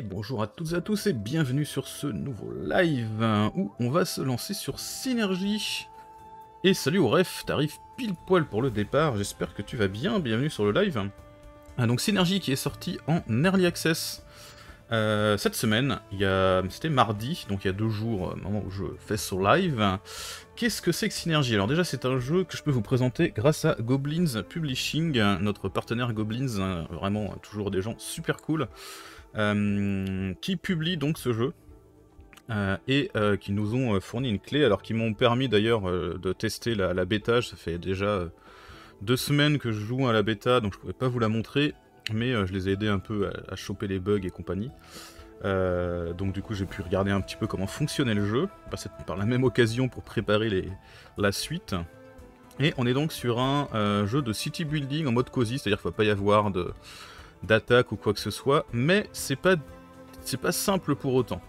Bonjour à toutes et à tous et bienvenue sur ce nouveau live hein, où on va se lancer sur Synergie. Et salut au ref, t'arrives pile poil pour le départ, j'espère que tu vas bien, bienvenue sur le live. Ah, donc Synergie qui est sorti en Early Access euh, cette semaine, c'était mardi, donc il y a deux jours, au moment où je fais ce live. Qu'est-ce que c'est que Synergie? Alors déjà c'est un jeu que je peux vous présenter grâce à Goblins Publishing, notre partenaire Goblins, hein, vraiment toujours des gens super cool. Euh, qui publie donc ce jeu. Euh, et euh, qui nous ont fourni une clé, alors qui m'ont permis d'ailleurs de tester la, bêta. Ça fait déjà deux semaines que je joue à la bêta, donc je pouvais pas vous la montrer, mais je les ai aidés un peu à, choper les bugs et compagnie. donc du coup j'ai pu regarder un petit peu comment fonctionnait le jeu, passer par la même occasion pour préparer la suite. Et on est donc sur un jeu de city building en mode cosy, c'est-à-dire qu'il ne va pas y avoir de, d'attaque ou quoi que ce soit, mais c'est pas, pas simple pour autant.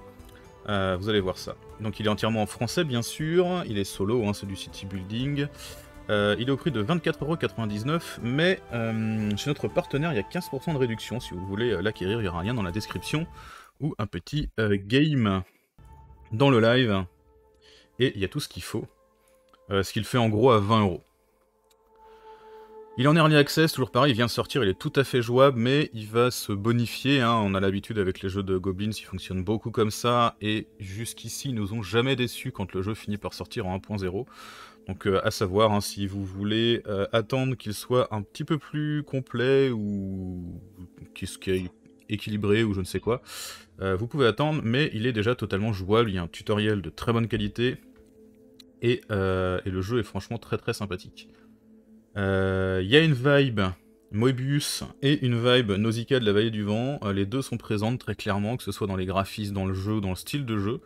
Euh, vous allez voir ça. Donc il est entièrement en français bien sûr, il est solo, hein, c'est du city building. Euh, il est au prix de 24,99€, mais euh, chez notre partenaire il y a 15% de réduction si vous voulez l'acquérir, il y aura un lien dans la description, ou un petit game dans le live, et il y a tout ce qu'il faut. ce qu'il fait en gros à 20€. Il en est early access, toujours pareil, il vient de sortir, il est tout à fait jouable, mais il va se bonifier. Hein. On a l'habitude avec les jeux de Goblins, ils fonctionnent beaucoup comme ça, et jusqu'ici, ils nous ont jamais déçus quand le jeu finit par sortir en 1.0. Donc euh, à savoir, hein, si vous voulez euh, attendre qu'il soit un petit peu plus complet, ou qu'il soit équilibré, ou je ne sais quoi, euh, vous pouvez attendre, mais il est déjà totalement jouable, il y a un tutoriel de très bonne qualité, et, et le jeu est franchement très très sympathique. Il euh, y a une vibe Moebius et une vibe Nausicaa de la vallée du vent. Euh, les deux sont présentes très clairement, que ce soit dans les graphismes, dans le jeu, dans le style de jeu.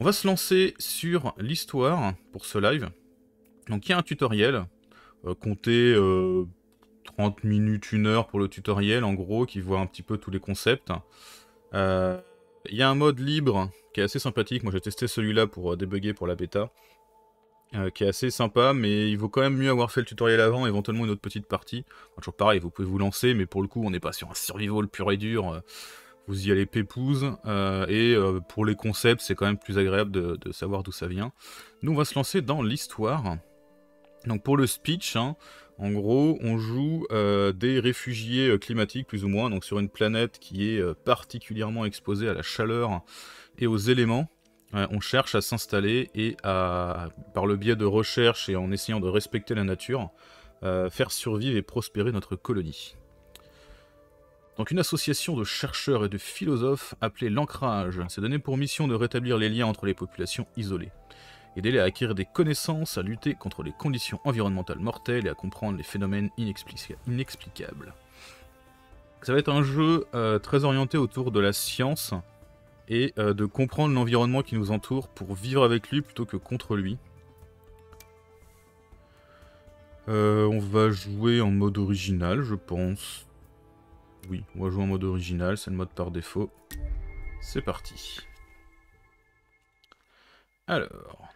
On va se lancer sur l'histoire pour ce live. Donc il y a un tutoriel, euh, comptez 30 minutes, 1 heure pour le tutoriel en gros, qui voit un petit peu tous les concepts. Il y a un mode libre qui est assez sympathique, moi j'ai testé celui-là pour débugger pour la bêta. Euh, qui est assez sympa, mais il vaut quand même mieux avoir fait le tutoriel avant, éventuellement une autre petite partie. toujours pareil, vous pouvez vous lancer, mais pour le coup, on n'est pas sur un survival pur et dur. Euh, vous y allez pépouze, euh, et pour les concepts, c'est quand même plus agréable de, savoir d'où ça vient. Nous, on va se lancer dans l'histoire. Donc pour le speech, hein, en gros, on joue des réfugiés climatiques, plus ou moins, donc sur une planète qui est particulièrement exposée à la chaleur et aux éléments on cherche à s'installer et à, par le biais de recherche et en essayant de respecter la nature, euh, faire survivre et prospérer notre colonie. Donc une association de chercheurs et de philosophes appelée l'Ancrage s'est donné pour mission de rétablir les liens entre les populations isolées, aider à acquérir des connaissances, à lutter contre les conditions environnementales mortelles et à comprendre les phénomènes inexplicables. Ça va être un jeu euh, très orienté autour de la science, et euh, de comprendre l'environnement qui nous entoure pour vivre avec lui plutôt que contre lui. Euh, on va jouer en mode original, je pense. Oui, on va jouer en mode original, c'est le mode par défaut. C'est parti. Alors...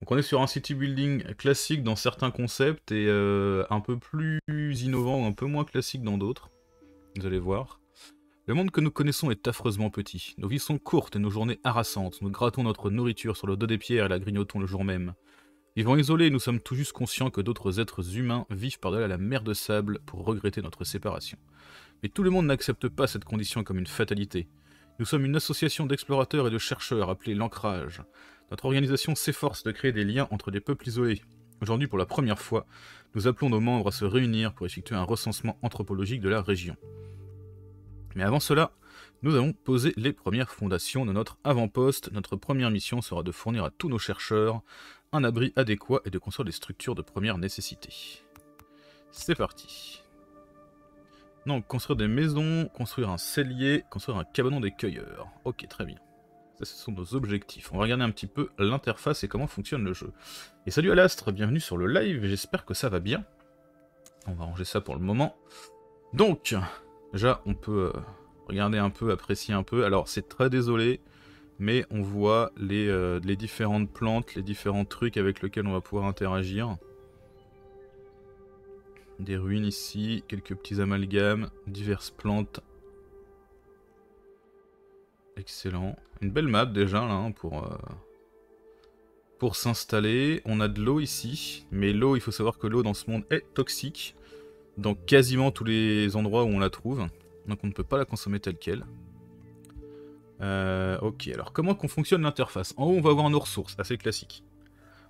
Donc on est sur un city building classique dans certains concepts et euh, un peu plus innovant un peu moins classique dans d'autres. Vous allez voir. Le monde que nous connaissons est affreusement petit. Nos vies sont courtes et nos journées harassantes. Nous grattons notre nourriture sur le dos des pierres et la grignotons le jour même. Vivant isolés, nous sommes tout juste conscients que d'autres êtres humains vivent par-delà la mer de sable pour regretter notre séparation. Mais tout le monde n'accepte pas cette condition comme une fatalité. Nous sommes une association d'explorateurs et de chercheurs appelée l'Ancrage. Notre organisation s'efforce de créer des liens entre des peuples isolés. Aujourd'hui, pour la première fois, nous appelons nos membres à se réunir pour effectuer un recensement anthropologique de la région. Mais avant cela, nous allons poser les premières fondations de notre avant-poste. Notre première mission sera de fournir à tous nos chercheurs un abri adéquat et de construire des structures de première nécessité. C'est parti. Donc, construire des maisons, construire un cellier, construire un cabanon des cueilleurs. Ok, très bien. Ça, ce sont nos objectifs. On va regarder un petit peu l'interface et comment fonctionne le jeu. Et salut à l'astre, bienvenue sur le live, j'espère que ça va bien. On va ranger ça pour le moment. Donc, Déjà, on peut euh, regarder un peu, apprécier un peu. Alors, c'est très désolé, mais on voit les, euh, les, différentes plantes, les différents trucs avec lesquels on va pouvoir interagir. Des ruines ici, quelques petits amalgames, diverses plantes. Excellent. Une belle map déjà là hein, pour, euh, pour s'installer. On a de l'eau ici, mais l'eau, il faut savoir que l'eau dans ce monde est toxique dans quasiment tous les endroits où on la trouve. Donc on ne peut pas la consommer telle qu'elle. Euh, ok, alors comment qu'on fonctionne l'interface? En haut, on va avoir nos ressources, assez classique.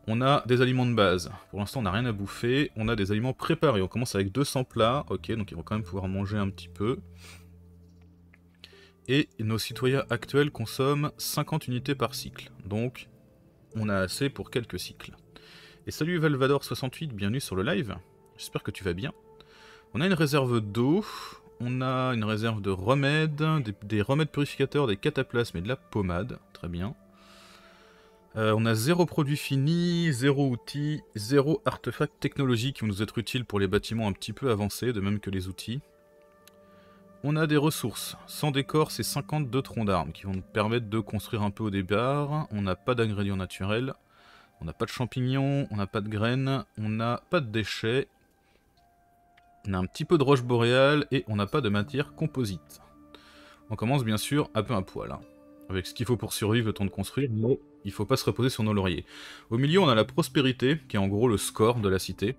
On a des aliments de base. Pour l'instant, on n'a rien à bouffer. On a des aliments préparés. On commence avec 200 plats. Ok, donc ils vont quand même pouvoir manger un petit peu. Et nos citoyens actuels consomment 50 unités par cycle. Donc, on a assez pour quelques cycles. Et salut Valvador68, bienvenue sur le live. J'espère que tu vas bien. On a une réserve d'eau, on a une réserve de remèdes, des, remèdes purificateurs, des cataplasmes et de la pommade. Très bien. Euh, on a zéro produit fini, zéro outil, zéro artefact technologique qui vont nous être utiles pour les bâtiments un petit peu avancés, de même que les outils. On a des ressources. Sans décor, c'est 52 troncs d'armes qui vont nous permettre de construire un peu au départ. On n'a pas d'ingrédients naturels. On n'a pas de champignons, on n'a pas de graines, on n'a pas de déchets on a un petit peu de roche boréale et on n'a pas de matière composite. On commence bien sûr un peu un poil, hein, avec ce qu'il faut pour survivre le temps de construire, mais il faut pas se reposer sur nos lauriers. Au milieu, on a la prospérité, qui est en gros le score de la cité,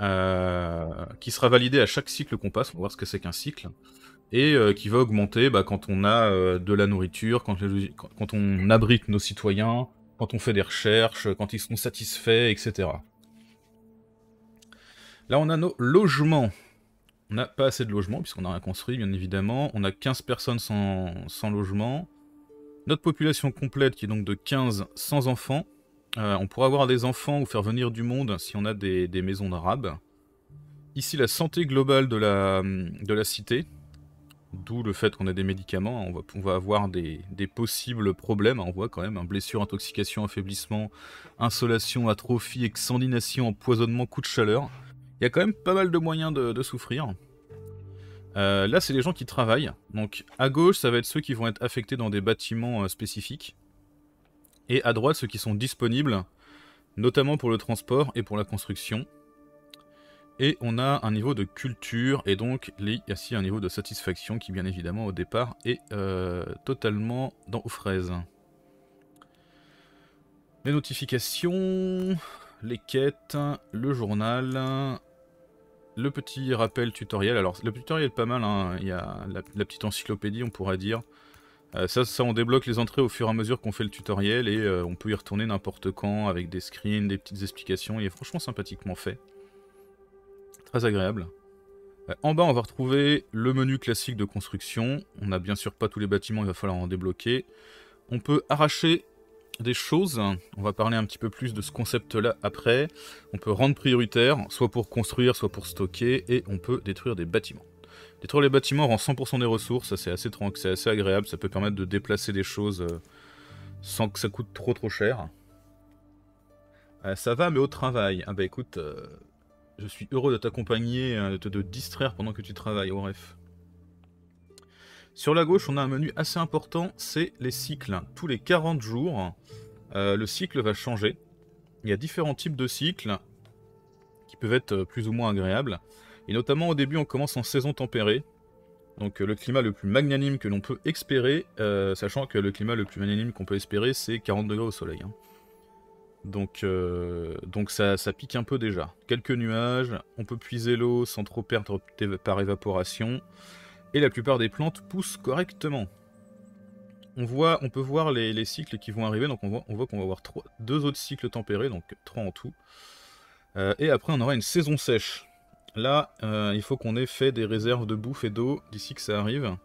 euh, qui sera validé à chaque cycle qu'on passe, on va voir ce que c'est qu'un cycle, et euh, qui va augmenter bah, quand on a euh, de la nourriture, quand, quand on abrite nos citoyens, quand on fait des recherches, quand ils sont satisfaits, etc. Là, on a nos logements. On n'a pas assez de logements, puisqu'on n'a rien construit, bien évidemment. On a 15 personnes sans, logement. Notre population complète, qui est donc de 15 sans enfants. Euh, on pourra avoir des enfants ou faire venir du monde si on a des, maisons d'arabes. Ici, la santé globale de la, cité. D'où le fait qu'on a des médicaments. On va, avoir des, possibles problèmes. On voit quand même un blessure, intoxication, affaiblissement, insolation, atrophie, exsandination, empoisonnement, coup de chaleur. Il y a quand même pas mal de moyens de, souffrir. Euh, là, c'est les gens qui travaillent. Donc, à gauche, ça va être ceux qui vont être affectés dans des bâtiments euh, spécifiques. Et à droite, ceux qui sont disponibles, notamment pour le transport et pour la construction. Et on a un niveau de culture, et donc a aussi un niveau de satisfaction qui, bien évidemment, au départ, est euh, totalement dans aux fraises. Les notifications, les quêtes, le journal, le petit rappel tutoriel. Alors, le tutoriel est pas mal, hein. il y a la, petite encyclopédie, on pourrait dire. Euh, ça, ça, on débloque les entrées au fur et à mesure qu'on fait le tutoriel et euh, on peut y retourner n'importe quand avec des screens, des petites explications. Il est franchement sympathiquement fait. Très agréable. Euh, en bas, on va retrouver le menu classique de construction. On n'a bien sûr pas tous les bâtiments, il va falloir en débloquer. On peut arracher des choses. On va parler un petit peu plus de ce concept-là après. On peut rendre prioritaire, soit pour construire, soit pour stocker, et on peut détruire des bâtiments. Détruire les bâtiments rend 100% des ressources, c'est assez, c'est assez agréable, ça peut permettre de déplacer des choses euh, sans que ça coûte trop trop cher. Euh, ça va, mais au travail. Ah bah écoute, euh, je suis heureux de t'accompagner, de te distraire pendant que tu travailles, au ref. Sur la gauche, on a un menu assez important, c'est les cycles. Tous les 40 jours, euh, le cycle va changer. Il y a différents types de cycles qui peuvent être euh, plus ou moins agréables. Et notamment au début, on commence en saison tempérée. Donc euh, le climat le plus magnanime que l'on peut espérer, sachant que le climat le plus magnanime qu'on peut espérer, c'est 40 degrés au soleil. Hein. Donc, donc ça, ça, pique un peu déjà. Quelques nuages, on peut puiser l'eau sans trop perdre par évaporation et la plupart des plantes poussent correctement. On, voit, on peut voir les, cycles qui vont arriver, donc on voit qu'on va avoir deux autres cycles tempérés, donc trois en tout. Euh, et après on aura une saison sèche. Là, euh, il faut qu'on ait fait des réserves de bouffe et d'eau d'ici que ça arrive.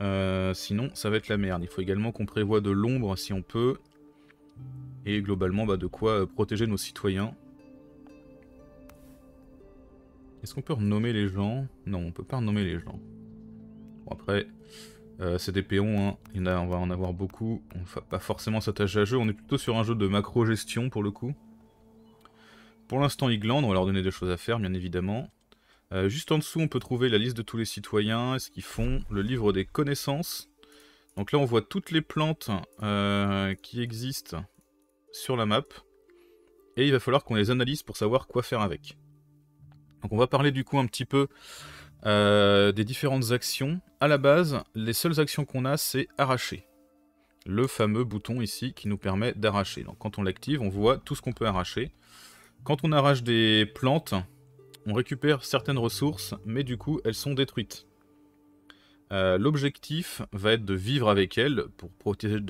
Euh, sinon, ça va être la merde. Il faut également qu'on prévoit de l'ombre si on peut. Et globalement, bah, de quoi protéger nos citoyens. Est-ce qu'on peut renommer les gens? Non, on peut pas renommer les gens. Bon après, euh, c'est des péons, hein. On va en avoir beaucoup. On va pas forcément s'attacher à jeu, on est plutôt sur un jeu de macro-gestion pour le coup. Pour l'instant, ils glandent, on va leur donner des choses à faire, bien évidemment. Euh, juste en dessous, on peut trouver la liste de tous les citoyens, ce qu'ils font, le livre des connaissances. Donc là, on voit toutes les plantes euh, qui existent sur la map. Et il va falloir qu'on les analyse pour savoir quoi faire avec. On va parler du coup un petit peu euh, des différentes actions. À la base, les seules actions qu'on a, c'est arracher. Le fameux bouton ici qui nous permet d'arracher. Donc quand on l'active, on voit tout ce qu'on peut arracher. Quand on arrache des plantes, on récupère certaines ressources, mais du coup elles sont détruites. Euh, l'objectif va être de vivre avec elles pour profiter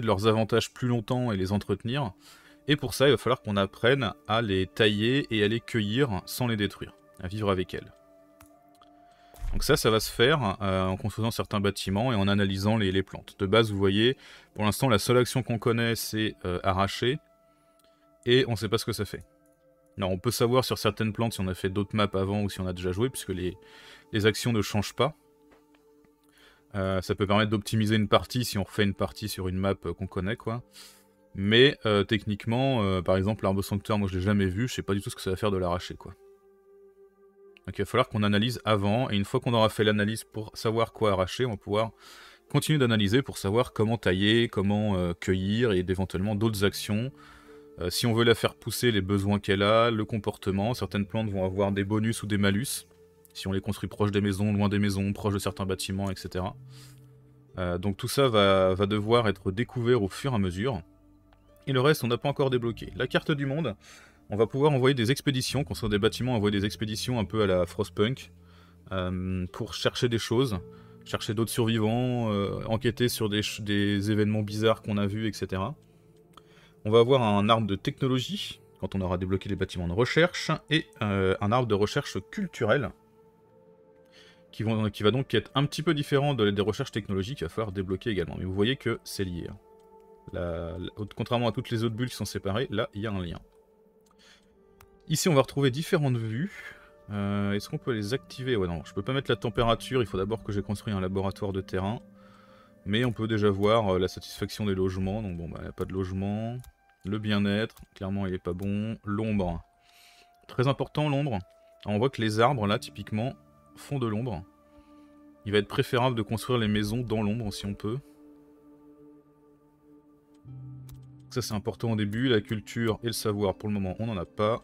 de leurs avantages plus longtemps et les entretenir. Et pour ça, il va falloir qu'on apprenne à les tailler et à les cueillir sans les détruire, à vivre avec elles. Donc ça, ça va se faire euh, en construisant certains bâtiments et en analysant les, plantes. De base, vous voyez, pour l'instant, la seule action qu'on connaît, c'est euh, arracher, et on ne sait pas ce que ça fait. Alors, on peut savoir sur certaines plantes si on a fait d'autres maps avant ou si on a déjà joué, puisque les, actions ne changent pas. Euh, ça peut permettre d'optimiser une partie si on refait une partie sur une map qu'on connaît, quoi. Mais techniquement, par exemple, l'arbre sanctuaire, moi je l'ai jamais vu, je sais pas du tout ce que ça va faire de l'arracher, quoi. Donc il va falloir qu'on analyse avant, et une fois qu'on aura fait l'analyse pour savoir quoi arracher, on va pouvoir continuer d'analyser pour savoir comment tailler, comment euh, cueillir, et éventuellement d'autres actions. Euh, si on veut la faire pousser, les besoins qu'elle a, le comportement, certaines plantes vont avoir des bonus ou des malus, si on les construit proche des maisons, loin des maisons, proche de certains bâtiments, etc. Euh, donc tout ça va devoir être découvert au fur et à mesure. Et le reste, on n'a pas encore débloqué. La carte du monde, on va pouvoir envoyer des expéditions, construire des bâtiments, envoyer des expéditions un peu à la Frostpunk, euh, pour chercher des choses, chercher d'autres survivants, euh, enquêter sur des, événements bizarres qu'on a vus, etc. On va avoir un arbre de technologie, quand on aura débloqué les bâtiments de recherche, et euh, un arbre de recherche culturelle, qui, va donc être un petit peu différent des recherches technologiques qu'il va falloir débloquer également. Mais vous voyez que c'est lié. Hein. Contrairement à toutes les autres bulles qui sont séparées, là, il y a un lien. Ici, on va retrouver différentes vues. Euh, est-ce qu'on peut les activer? Ouais, non, je peux pas mettre la température. Il faut d'abord que j'ai construit un laboratoire de terrain. Mais on peut déjà voir euh, la satisfaction des logements. Donc bon, bah, il a pas de logement. Le bien-être, clairement, il est pas bon. L'ombre. Très important, l'ombre. On voit que les arbres, là, typiquement, font de l'ombre. Il va être préférable de construire les maisons dans l'ombre, si on peut. Ça, c'est important au début. La culture et le savoir, pour le moment, on n'en a pas.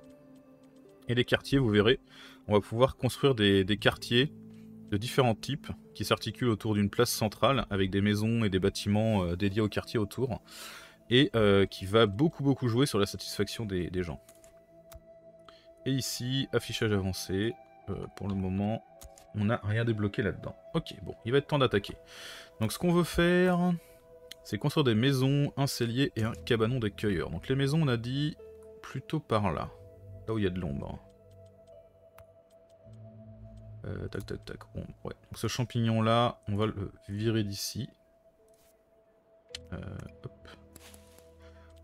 Et les quartiers, vous verrez, on va pouvoir construire des, quartiers de différents types qui s'articulent autour d'une place centrale avec des maisons et des bâtiments euh, dédiés aux quartiers autour et euh, qui va beaucoup beaucoup jouer sur la satisfaction des, gens. Et ici, affichage avancé, euh, pour le moment on n'a rien débloqué là-dedans. Ok, bon, il va être temps d'attaquer. Donc ce qu'on veut faire, c'est construire des maisons, un cellier et un cabanon des cueilleurs. Donc les maisons on a dit plutôt par là. Là où il y a de l'ombre. Euh, tac tac tac. Donc ce champignon là, on va le virer d'ici. Euh,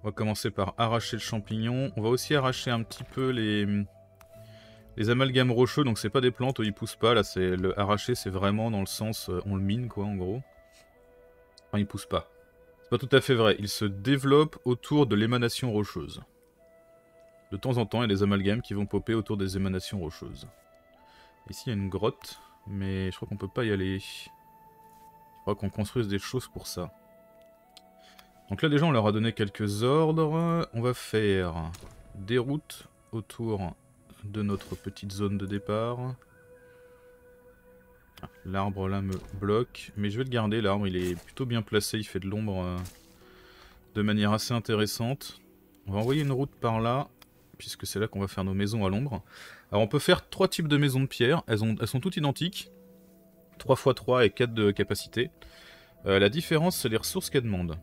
on va commencer par arracher le champignon. On va aussi arracher un petit peu les, amalgames rocheux. Donc c'est pas des plantes ils poussent pas. Là, c'est le arracher, c'est vraiment dans le sens euh, on le mine quoi en gros. Enfin, il pousse pas. Pas tout à fait vrai. Il se développe autour de l'émanation rocheuse. De temps en temps, il y a des amalgames qui vont popper autour des émanations rocheuses. Ici, il y a une grotte, mais je crois qu'on peut pas y aller. Je crois qu'on construise des choses pour ça. Donc là, déjà, on leur a donné quelques ordres. On va faire des routes autour de notre petite zone de départ. L'arbre là me bloque, mais je vais le garder, l'arbre il est plutôt bien placé, il fait de l'ombre euh, de manière assez intéressante. On va envoyer une route par là, puisque c'est là qu'on va faire nos maisons à l'ombre. Alors on peut faire trois types de maisons de pierre, elles sont toutes identiques, 3 x 3 et 4 de capacité. Euh, la différence c'est les ressources qu'elles demandent.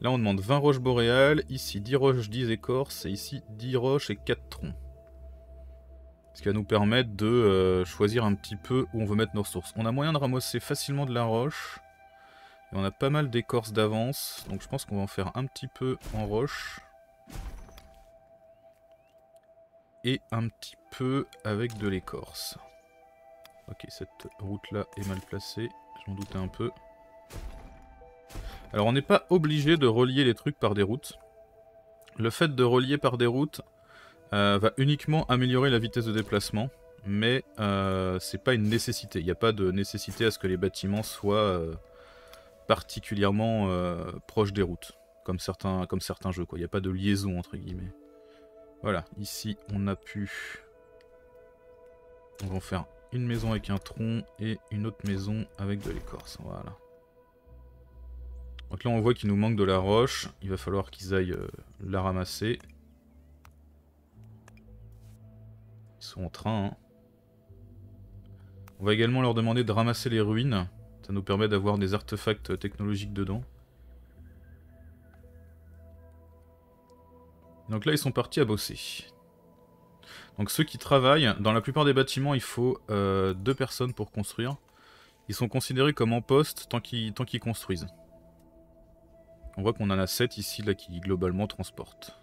Là on demande 20 roches boréales, ici 10 roches, 10 écorces, et ici 10 roches et 4 troncs. Ce qui va nous permettre de euh, choisir un petit peu où on veut mettre nos ressources. On a moyen de ramasser facilement de la roche. Et on a pas mal d'écorces d'avance. Donc je pense qu'on va en faire un petit peu en roche. et un petit peu avec de l'écorce. Ok, cette route là est mal placée, j'en doutais un peu. Alors on n'est pas obligé de relier les trucs par des routes. Le fait de relier par des routes euh, va uniquement améliorer la vitesse de déplacement, mais euh, c'est pas une nécessité. Il n'y a pas de nécessité à ce que les bâtiments soient euh, particulièrement proches des routes, comme certains, comme certains jeux. Il n'y a pas de liaison entre guillemets. Voilà, ici on a pu On va en faire une maison avec un tronc et une autre maison avec de l'écorce. Voilà. Donc là on voit qu'il nous manque de la roche. Il va falloir qu'ils aillent la ramasser. Sont en train. Hein. On va également leur demander de ramasser les ruines. Ça nous permet d'avoir des artefacts technologiques dedans. Donc là ils sont partis à bosser. Donc ceux qui travaillent, dans la plupart des bâtiments, il faut euh, deux personnes pour construire. Ils sont considérés comme en poste tant qu'ils construisent. On voit qu'on en a 7 ici là qui globalement transportent.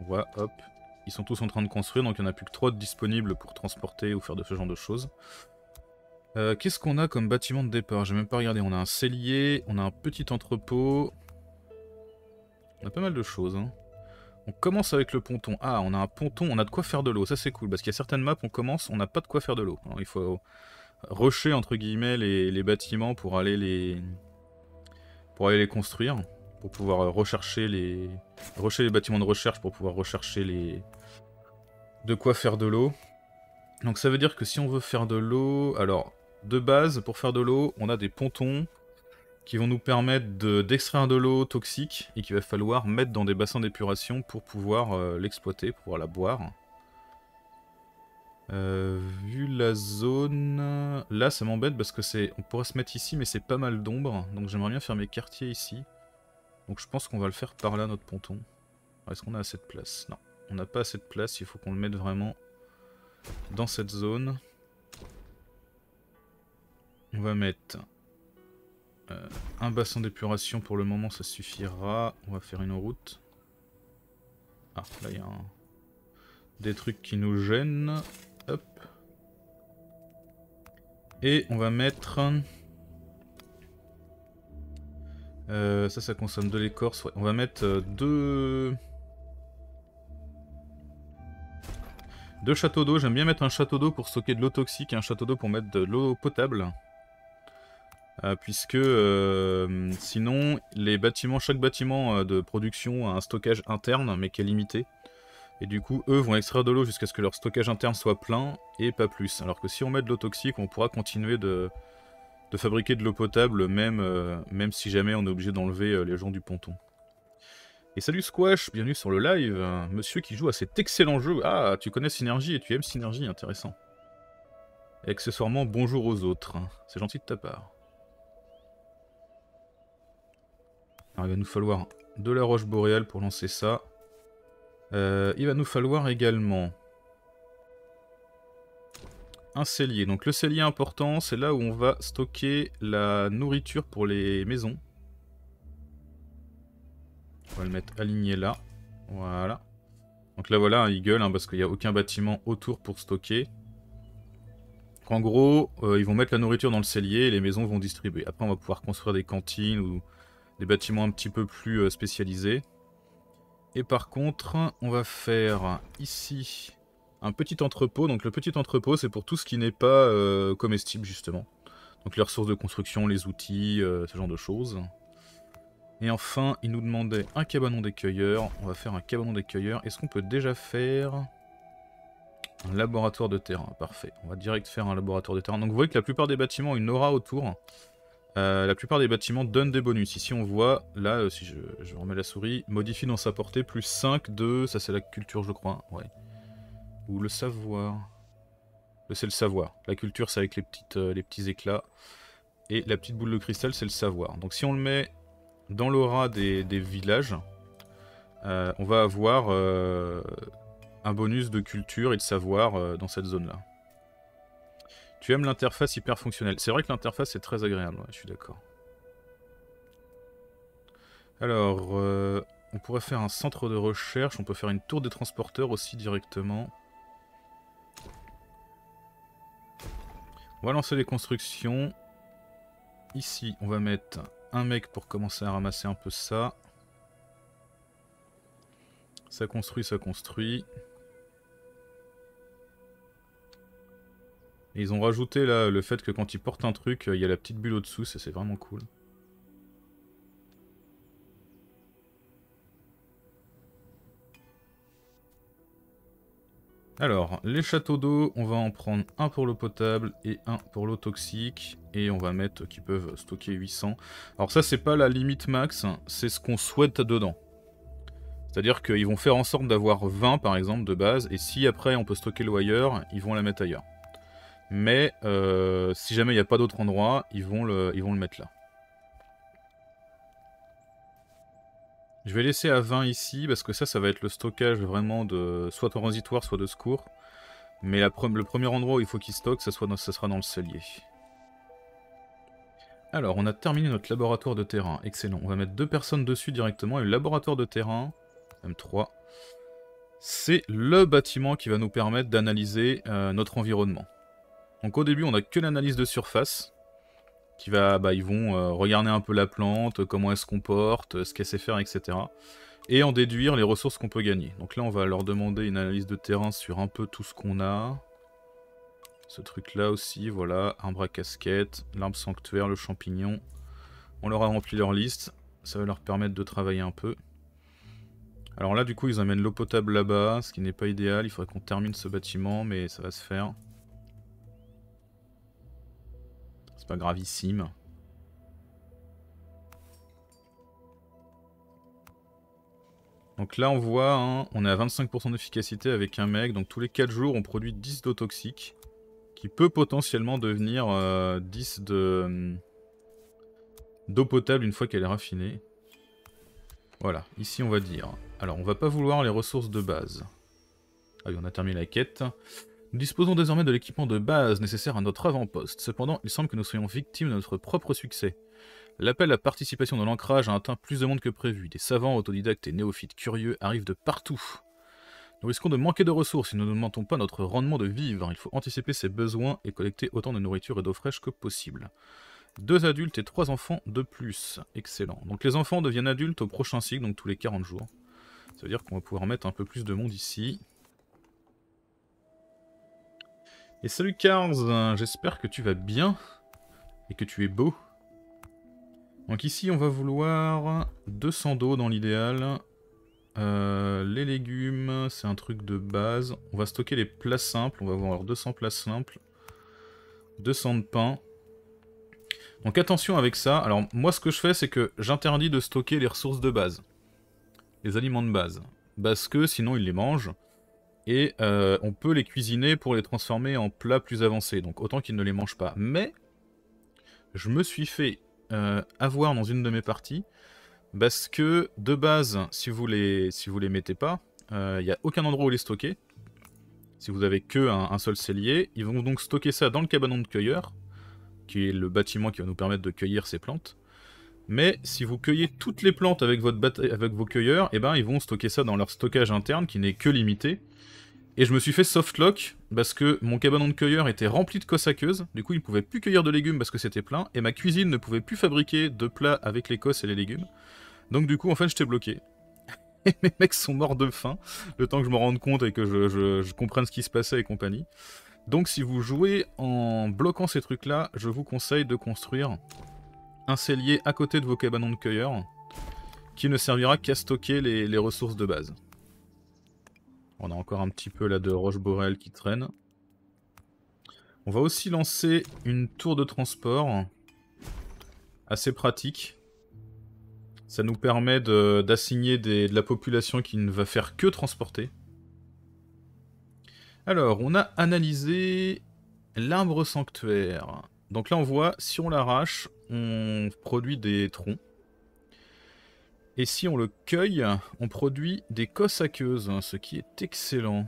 On voit, hop, ils sont tous en train de construire, donc il n'y en a plus que 3 disponibles pour transporter ou faire de ce genre de choses. Euh, qu'est-ce qu'on a comme bâtiment de départ? J'ai même pas regardé. On a un cellier, on a un petit entrepôt. On a pas mal de choses. Hein. On commence avec le ponton. Ah, on a un ponton, on a de quoi faire de l'eau. Ça c'est cool, parce qu'il y a certaines maps, on commence, on n'a pas de quoi faire de l'eau. Il faut rusher, entre guillemets, les, bâtiments pour aller les... pour aller les construire. Pour pouvoir rechercher les... Rusher les bâtiments de recherche pour pouvoir rechercher les... De quoi faire de l'eau. Donc ça veut dire que si on veut faire de l'eau... Alors, de base, pour faire de l'eau, on a des pontons qui vont nous permettre d'extraire de, l'eau toxique et qu'il va falloir mettre dans des bassins d'épuration pour pouvoir euh, l'exploiter, pour pouvoir la boire. Euh, vu la zone... Là, ça m'embête parce que c'est... On pourrait se mettre ici, mais c'est pas mal d'ombre. Donc j'aimerais bien faire mes quartiers ici. Donc je pense qu'on va le faire par là, notre ponton. Est-ce qu'on a assez de place? Non, on n'a pas assez de place. Il faut qu'on le mette vraiment dans cette zone. On va mettre euh, un bassin d'épuration pour le moment ça suffira. On va faire une route. Ah là il y a des trucs qui nous gênent. Hop. Et on va mettre... Euh, ça, ça consomme de l'écorce. On va mettre euh, deux... Deux châteaux d'eau. J'aime bien mettre un château d'eau pour stocker de l'eau toxique et un château d'eau pour mettre de l'eau potable. Euh, puisque sinon les bâtiments, chaque bâtiment de production a un stockage interne mais qui est limité. Et du coup eux vont extraire de l'eau jusqu'à ce que leur stockage interne soit plein et pas plus. Alors que si on met de l'eau toxique on pourra continuer de, fabriquer de l'eau potable même, même si jamais on est obligé d'enlever les gens du ponton. Et salut Squash, bienvenue sur le live, monsieur qui joue à cet excellent jeu. Ah, tu connais Synergie et tu aimes Synergie, intéressant. Et accessoirement, bonjour aux autres, c'est gentil de ta part. il va nous falloir de la roche boréale pour lancer ça. Euh, il va nous falloir également un cellier. Donc le cellier important, c'est là où on va stocker la nourriture pour les maisons. On va le mettre aligné là. Voilà. Donc là voilà, il gueule hein, parce qu'il n'y a aucun bâtiment autour pour stocker. En gros, euh, ils vont mettre la nourriture dans le cellier et les maisons vont distribuer. Après, on va pouvoir construire des cantines ou des bâtiments un petit peu plus euh, spécialisés. Et par contre, on va faire ici un petit entrepôt. Donc le petit entrepôt, c'est pour tout ce qui n'est pas euh, comestible, justement. Donc les ressources de construction, les outils, euh, ce genre de choses. Et enfin, il nous demandait un cabanon des. On va faire un cabanon des cueilleurs. Est-ce qu'on peut déjà faire un laboratoire de terrain? Parfait. On va direct faire un laboratoire de terrain. Donc vous voyez que la plupart des bâtiments ont une aura autour. Euh, la plupart des bâtiments donnent des bonus. Ici on voit, là si je, remets la souris, modifie dans sa portée plus 5 de... Ça c'est la culture je crois, ouais. Le savoir. C'est le savoir. La culture c'est avec les, petites, euh, les petits éclats. Et la petite boule de cristal c'est le savoir. Donc si on le met dans l'aura des, villages, on va avoir un bonus de culture et de savoir dans cette zone là. Tu aimes l'interface hyper fonctionnelle. C'est vrai que l'interface est très agréable, je suis d'accord. Alors, euh, on pourrait faire un centre de recherche, on peut faire une tour des transporteurs aussi directement. On va lancer les constructions. Ici, on va mettre un mec pour commencer à ramasser un peu ça. Ça construit, ça construit. ils ont rajouté là le fait que quand ils portent un truc, il y a la petite bulle au-dessous, c'est vraiment cool. Alors, les châteaux d'eau, on va en prendre un pour l'eau potable et un pour l'eau toxique. Et on va mettre qui peuvent stocker 800. Alors ça, c'est pas la limite max, c'est ce qu'on souhaite dedans. C'est-à-dire qu'ils vont faire en sorte d'avoir 20 par exemple de base, et si après on peut stocker l'eau ailleurs, ils vont la mettre ailleurs. Mais euh, si jamais il n'y a pas d'autre endroit, ils vont, le, ils vont le mettre là. Je vais laisser à 20 ici, parce que ça, ça va être le stockage vraiment de soit transitoire, soit de secours. Mais le premier endroit où il faut qu'il stocke, ça, sera dans le cellier. Alors, on a terminé notre laboratoire de terrain. Excellent. On va mettre deux personnes dessus directement. Et le laboratoire de terrain, même 3, c'est le bâtiment qui va nous permettre d'analyser euh, notre environnement. Donc au début, on n'a que l'analyse de surface va, bah, ils vont euh, regarder un peu la plante, comment elle se comporte, ce qu'elle sait faire, etc. Et en déduire les ressources qu'on peut gagner. Donc là, on va leur demander une analyse de terrain sur un peu tout ce qu'on a. Ce truc-là aussi, voilà, arbre à casquette, l'arbre sanctuaire, le champignon. On leur a rempli leur liste, ça va leur permettre de travailler un peu. Alors là, du coup, ils amènent l'eau potable là-bas, ce qui n'est pas idéal. Il faudrait qu'on termine ce bâtiment, mais ça va se faire. Gravissime. Donc là on voit, hein, on est à 25% d'efficacité avec un mec, donc tous les 4 jours on produit 10 d'eau toxique, qui peut potentiellement devenir 10 euh, hum, d'eau potable une fois qu'elle est raffinée. Voilà, ici on va dire. Alors on va pas vouloir les ressources de base. Ah oui, on a terminé la quête. Nous disposons désormais de l'équipement de base nécessaire à notre avant-poste. Cependant, il semble que nous soyons victimes de notre propre succès. L'appel à participation dans l'ancrage a atteint plus de monde que prévu. Des savants, autodidactes et néophytes curieux arrivent de partout. Nous risquons de manquer de ressources si nous n'augmentons pas notre rendement de vivre. Il faut anticiper ses besoins et collecter autant de nourriture et d'eau fraîche que possible. Deux adultes et trois enfants de plus. Excellent. Donc les enfants deviennent adultes au prochain cycle, donc tous les 40 jours. Ça veut dire qu'on va pouvoir mettre un peu plus de monde ici. Et salut Cars, j'espère que tu vas bien et que tu es beau. Donc ici on va vouloir 200 d'eau dans l'idéal. Euh, les légumes, c'est un truc de base. On va stocker les plats simples, on va avoir 200 plats simples. 200 de pain. Donc attention avec ça. Alors moi ce que je fais c'est que j'interdis de stocker les ressources de base. Les aliments de base. Parce que sinon ils les mangent et euh, on peut les cuisiner pour les transformer en plats plus avancés, donc autant qu'ils ne les mangent pas. Mais je me suis fait euh, avoir dans une de mes parties, parce que de base, si vous les, si vous les mettez pas, il euh, n'y a aucun endroit où les stocker. Si vous avez que un, seul cellier, ils vont donc stocker ça dans le cabanon de cueilleur, qui est le bâtiment qui va nous permettre de cueillir ces plantes. Mais si vous cueillez toutes les plantes avec, vos cueilleurs, eh ben, ils vont stocker ça dans leur stockage interne qui n'est que limité. Et je me suis fait softlock parce que mon cabanon de cueilleur était rempli de cossaqueuses. Du coup, il ne pouvait plus cueillir de légumes parce que c'était plein. Et ma cuisine ne pouvait plus fabriquer de plats avec les cosses et les légumes. Donc du coup, en fait, j'étais bloqué. Et mes mecs sont morts de faim, le temps que je me rende compte et que je, comprenne ce qui se passait et compagnie. Donc si vous jouez en bloquant ces trucs-là, je vous conseille de construire un cellier à côté de vos cabanons de cueilleur qui ne servira qu'à stocker les ressources de base. On a encore un petit peu là de roche boréale qui traîne. On va aussi lancer une tour de transport. Assez pratique. Ça nous permet d'assigner de, la population qui ne va faire que transporter. Alors, on a analysé l'arbre sanctuaire. Donc là, on voit, si on l'arrache, on produit des troncs. Et si on le cueille, on produit des cossaqueuses, ce qui est excellent.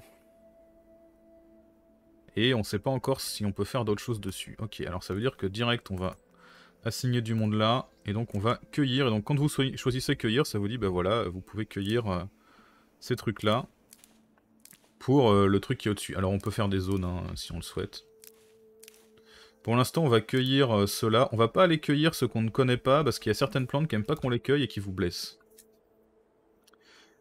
Et on ne sait pas encore si on peut faire d'autres choses dessus. Ok, alors ça veut dire que direct on va assigner du monde là, et donc on va cueillir. Et donc quand vous choisissez cueillir, ça vous dit, bah voilà, vous pouvez cueillir euh, ces trucs là pour euh, le truc qui est au-dessus. Alors on peut faire des zones hein, si on le souhaite. Pour l'instant, on va cueillir euh, ceux-là. On va pas aller cueillir ceux qu'on ne connaît pas, parce qu'il y a certaines plantes qui n'aiment pas qu'on les cueille et qui vous blessent.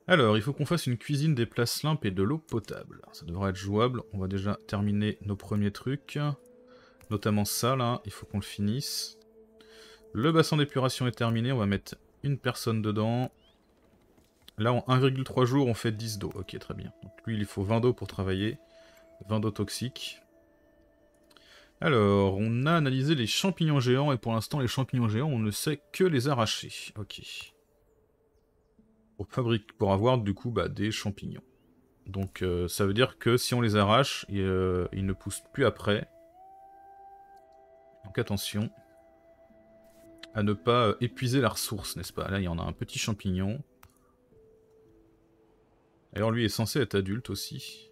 Alors, il faut qu'on fasse une cuisine des places limpes et de l'eau potable. Ça devrait être jouable. On va déjà terminer nos premiers trucs. Notamment ça, là. Il faut qu'on le finisse. Le bassin d'épuration est terminé. On va mettre une personne dedans. Là, en 1,3 jours, on fait 10 d'eau. Ok, très bien. Donc lui, il faut 20 d'eau pour travailler. 20 d'eau toxique. Alors, on a analysé les champignons géants, et pour l'instant, les champignons géants, on ne sait que les arracher. Ok. Pour, fabriquer, pour avoir, du coup, bah, des champignons. Donc, euh, ça veut dire que si on les arrache, euh, ils ne poussent plus après. Donc, attention à ne pas euh, épuiser la ressource, n'est-ce pas? Là, il y en a un petit champignon. D'ailleurs, lui est censé être adulte aussi.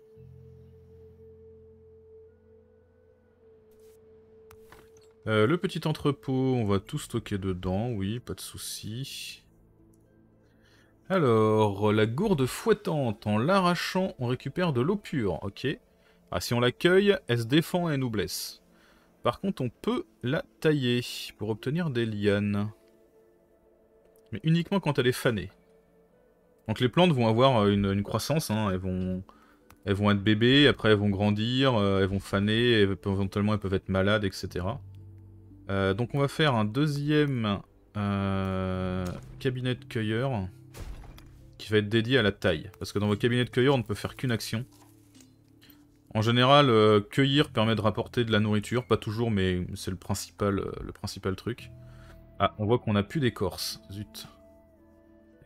Euh, le petit entrepôt, on va tout stocker dedans, oui, pas de souci. Alors, la gourde fouettante, en l'arrachant, on récupère de l'eau pure, ok. Ah, si on l'accueille, elle se défend et elle nous blesse. Par contre, on peut la tailler pour obtenir des lianes. Mais uniquement quand elle est fanée. Donc les plantes vont avoir une, croissance, hein. elles, vont, elles vont être bébés, après elles vont grandir, euh, elles vont faner, éventuellement elles peuvent être malades, etc. Euh, donc on va faire un deuxième euh, cabinet de cueilleur qui va être dédié à la taille. Parce que dans vos cabinets de cueilleur, on ne peut faire qu'une action. En général, euh, cueillir permet de rapporter de la nourriture, pas toujours, mais c'est le principal, le principal truc. Ah, on voit qu'on n'a plus d'écorce, zut.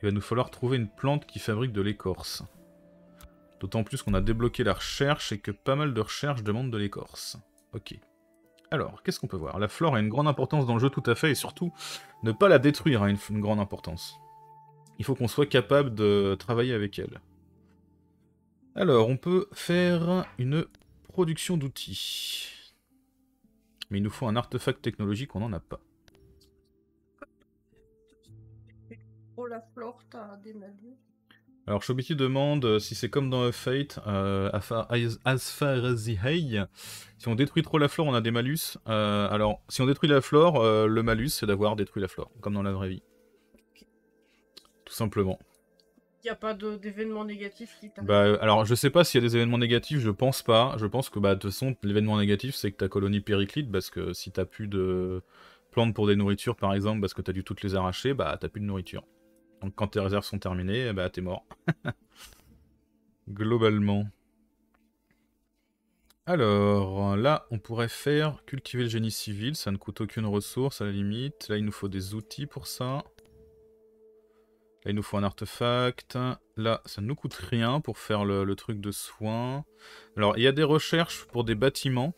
Il va nous falloir trouver une plante qui fabrique de l'écorce. D'autant plus qu'on a débloqué la recherche et que pas mal de recherches demandent de l'écorce. Ok. Alors, qu'est-ce qu'on peut voir? La flore a une grande importance dans le jeu tout à fait, et surtout, ne pas la détruire a une, grande importance. Il faut qu'on soit capable de travailler avec elle. Alors, on peut faire une production d'outils. Mais il nous faut un artefact technologique, on n'en a pas. Oh la flore, t'as des alors Shobiti demande euh, si c'est comme dans Fate, euh, as, far, as the hay, si on détruit trop la flore, on a des malus. Euh, alors, si on détruit la flore, le malus, c'est d'avoir détruit la flore, comme dans la vraie vie. Tout simplement. Il n'y a pas d'événements négatifs qui Bah, alors, je sais pas s'il y a des événements négatifs, je pense pas. Je pense que, bah, de toute façon, l'événement négatif, c'est que ta colonie périclite, parce que si t'as plus de plantes pour des nourritures, par exemple, parce que t'as dû toutes les arracher, bah, t'as plus de nourriture. Donc quand tes réserves sont terminées, bah t'es mort. Globalement. Alors, là, on pourrait faire cultiver le génie civil, ça ne coûte aucune ressource à la limite. Là, il nous faut des outils pour ça. Là, il nous faut un artefact. Là, ça ne nous coûte rien pour faire le, truc de soins. Alors, il y a des recherches pour des bâtiments.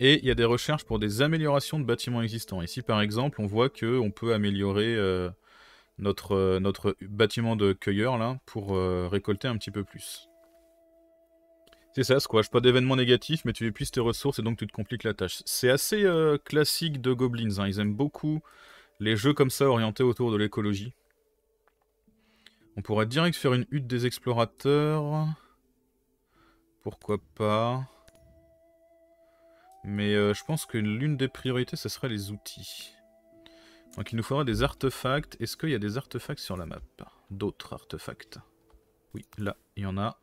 Et il y a des recherches pour des améliorations de bâtiments existants. Ici, par exemple, on voit qu'on peut améliorer... Euh, notre, euh, notre bâtiment de cueilleur là pour euh, récolter un petit peu plus. C'est ça, squash. Pas d'événements négatifs, mais tu épuises tes ressources et donc tu te compliques la tâche. C'est assez euh, classique de Goblins. Hein. Ils aiment beaucoup les jeux comme ça orientés autour de l'écologie. On pourrait direct faire une hutte des explorateurs. Pourquoi pas? Mais je pense que l'une des priorités, ce serait les outils. Donc il nous faudra des artefacts. Est-ce qu'il y a des artefacts sur la map? D'autres artefacts Oui, là, il y en a.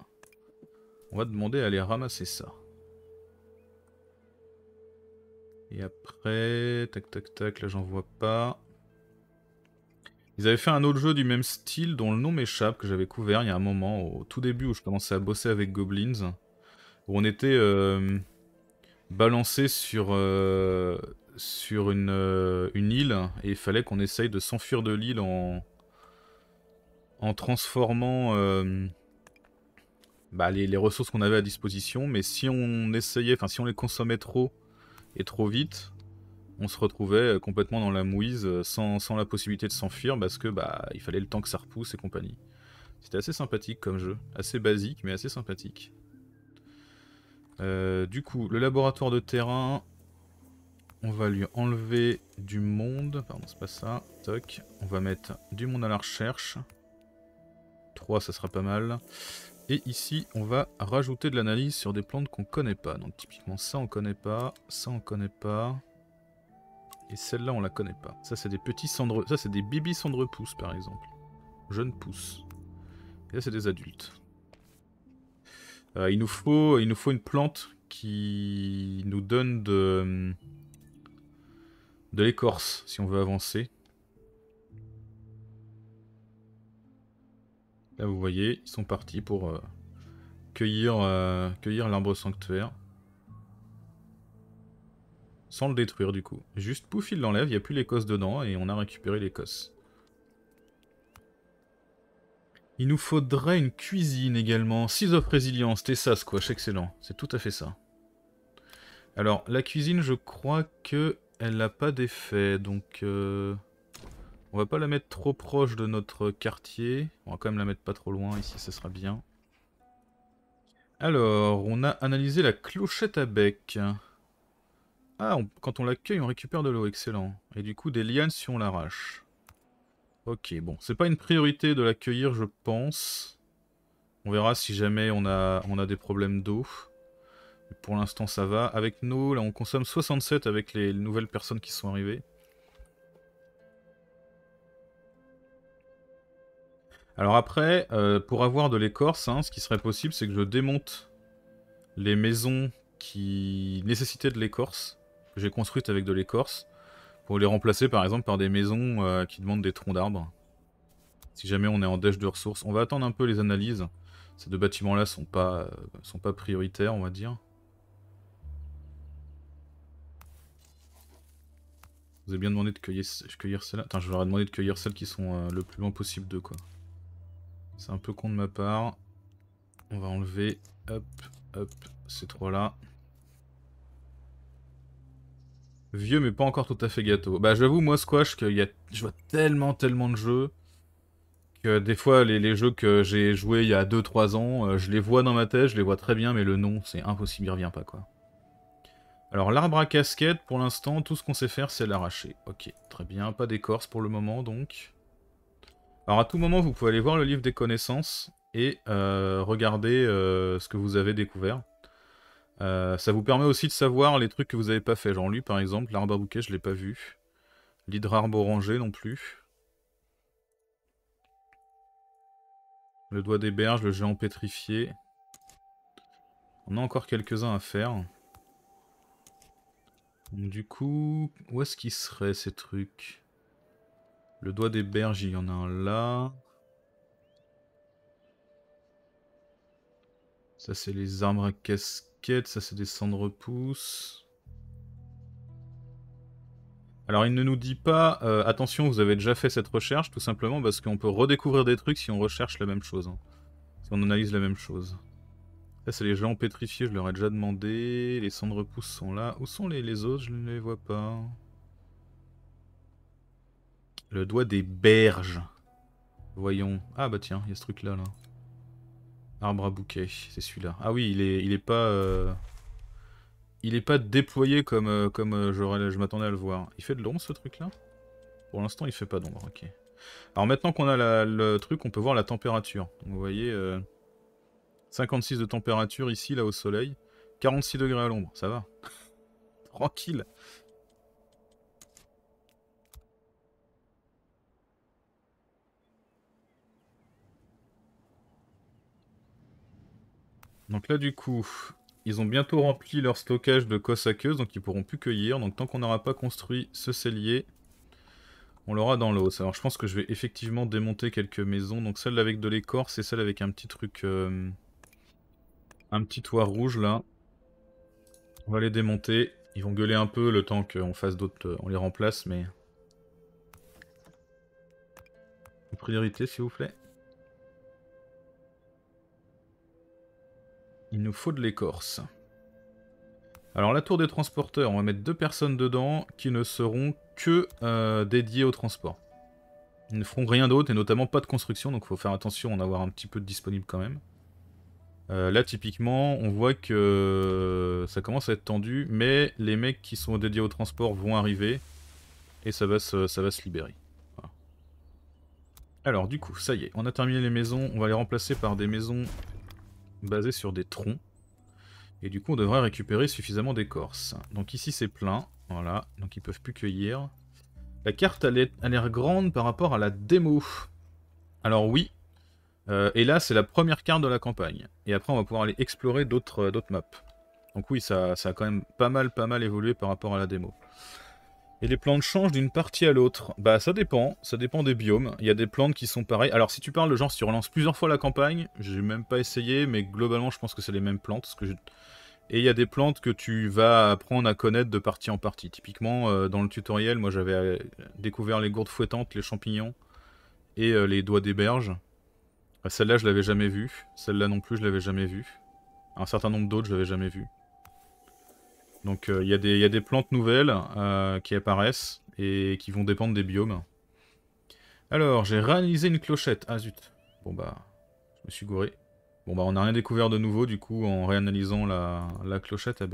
On va demander à aller ramasser ça. Et après, tac tac tac, là j'en vois pas. Ils avaient fait un autre jeu du même style dont le nom m'échappe, que j'avais couvert il y a un moment, au tout début où je commençais à bosser avec Goblins. Où on était euh, balancé sur, euh, sur une, euh, une île et il fallait qu'on essaye de s'enfuir de l'île en, en transformant euh, bah, les, ressources qu'on avait à disposition. Mais si on essayait, enfin si on les consommait trop et trop vite, on se retrouvait euh, complètement dans la mouise sans, sans la possibilité de s'enfuir parce que bah il fallait le temps que ça repousse et compagnie. C'était assez sympathique comme jeu, assez basique mais assez sympathique. du coup, le laboratoire de terrain, on va lui enlever du monde. Pardon, c'est pas ça. Toc. On va mettre du monde à la recherche. 3, ça sera pas mal. Et ici, on va rajouter de l'analyse sur des plantes qu'on connaît pas. Donc typiquement, ça on connaît pas. Ça on connaît pas. Et celle-là, on la connaît pas. Ça, c'est des petits cendres... Ça, c'est des bibis cendres pousses, par exemple. Jeunes pousses. Et là, c'est des adultes. Euh, il nous faut une plante qui nous donne de de l'écorce si on veut avancer. Là vous voyez, ils sont partis pour euh, cueillir, euh, cueillir l'arbre sanctuaire. Sans le détruire du coup. Juste pouf, il l'enlève, il n'y a plus l'écosse dedans et on a récupéré l'écosse. Il nous faudrait une cuisine également. 6 of résilience, t'es ça squash, excellent. C'est tout à fait ça. Alors, la cuisine, je crois que elle n'a pas d'effet, donc... Euh, on va pas la mettre trop proche de notre quartier. On va quand même la mettre pas trop loin, ici ça sera bien. Alors, on a analysé la clochette à bec. Ah, quand on l'accueille, on récupère de l'eau, excellent. Et du coup, des lianes si on l'arrache. Ok, bon, c'est pas une priorité de l'accueillir, je pense. On verra si jamais on a des problèmes d'eau. Pour l'instant, ça va. Avec nous, là, on consomme 67 avec les nouvelles personnes qui sont arrivées. Alors après, euh, pour avoir de l'écorce, hein, ce qui serait possible, c'est que je démonte les maisons qui nécessitaient de l'écorce, que j'ai construites avec de l'écorce, pour les remplacer par exemple par des maisons euh, qui demandent des troncs d'arbres. Si jamais on est en dèche de ressources. On va attendre un peu les analyses. Ces deux bâtiments-là sont euh, sont pas prioritaires, on va dire. Vous avez bien demandé de cueillir, celles-là. Attends, je leur ai demandé de cueillir celles qui sont le plus loin possible d'eux, quoi. C'est un peu con de ma part. On va enlever, hop, hop, ces trois-là. Vieux mais pas encore tout à fait gâteau. Bah j'avoue moi Squash que y a... je vois tellement tellement de jeux que des fois les, jeux que j'ai joués il y a 2-3 ans, euh, je les vois dans ma tête, je les vois très bien mais le nom c'est impossible, il revient pas quoi. Alors l'arbre à casquette pour l'instant tout ce qu'on sait faire c'est l'arracher. Ok très bien, pas d'écorce pour le moment donc. Alors à tout moment, vous pouvez aller voir le livre des connaissances et euh, regarder euh, ce que vous avez découvert. Euh, ça vous permet aussi de savoir les trucs que vous n'avez pas fait. Genre lui par exemple, l'arbre à bouquet je l'ai pas vu. L'hydrarbre orangé non plus. Le doigt des berges, le géant pétrifié. On a encore quelques-uns à faire. Du coup, où est-ce qu'ils seraient ces trucs? Le doigt des berges, il y en a un là. Ça, c'est les arbres à casquette. Ça, c'est des cendres pousses. Alors, il ne nous dit pas, euh, attention, vous avez déjà fait cette recherche, tout simplement parce qu'on peut redécouvrir des trucs si on recherche la même chose. Hein. Si on analyse la même chose. Ça, c'est les géants pétrifiés, je leur ai déjà demandé. Les cendres pousses sont là. Où sont les, les autres? Je ne les vois pas. Le doigt des berges. Voyons. Ah bah tiens, il y a ce truc là là. Arbre à bouquet, c'est celui-là. Ah oui, il est, pas... Euh, il est pas déployé comme, euh, comme euh, je m'attendais à le voir. Il fait de l'ombre ce truc là Pour l'instant il fait pas d'ombre, ok. Alors maintenant qu'on a le truc, on peut voir la température. Vous voyez, 56 de température ici, là au soleil. 46 degrés à l'ombre, ça va. Tranquille. Donc là du coup, ils ont bientôt rempli leur stockage de cossaqueuses, donc ils pourront plus cueillir. Donc tant qu'on n'aura pas construit ce cellier, on l'aura dans l'eau. Alors je pense que je vais effectivement démonter quelques maisons. Donc celle avec de l'écorce et celle avec un petit truc... Euh, un petit toit rouge là. On va les démonter. Ils vont gueuler un peu le temps qu'on fasse d'autres... Euh, on les remplace, mais... Priorité s'il vous plaît. Il nous faut de l'écorce. Alors la tour des transporteurs, on va mettre deux personnes dedans qui ne seront que euh, dédiées au transport. Ils ne feront rien d'autre et notamment pas de construction, donc il faut faire attention en avoir un petit peu de disponible quand même. Euh, là typiquement, on voit que ça commence à être tendu, mais les mecs qui sont dédiés au transport vont arriver et ça va se, libérer. Alors du coup, ça y est, on a terminé les maisons, on va les remplacer par des maisons basé sur des troncs. Et du coup, on devrait récupérer suffisamment d'écorce. Donc ici, c'est plein. Voilà, donc ils peuvent plus cueillir. La carte a l'air grande par rapport à la démo. Alors oui. Euh, et là, c'est la première carte de la campagne. Et après, on va pouvoir aller explorer d'autres maps. Donc oui, ça, ça, a quand même pas mal, pas mal évolué par rapport à la démo. Et les plantes changent d'une partie à l'autre. Bah ça dépend, ça dépend des biomes. Il y a des plantes qui sont pareilles. Alors si tu parles de genre si tu relances plusieurs fois la campagne, j'ai même pas essayé, mais globalement je pense que c'est les mêmes plantes. Et il y a des plantes que tu vas apprendre à connaître de partie en partie. Typiquement euh, dans le tutoriel, moi j'avais euh, découvert les gourdes fouettantes, les champignons et euh, les doigts des berges. Celle-là je l'avais jamais vue, celle-là non plus je l'avais jamais vue. Un certain nombre d'autres je l'avais jamais vue. Donc euh, il y, a des plantes nouvelles euh, qui apparaissent et qui vont dépendre des biomes. Alors, j'ai réalisé une clochette. Ah zut. Bon bah, je me suis gouré. Bon bah, on n'a rien découvert de nouveau du coup en réanalysant la, clochette à.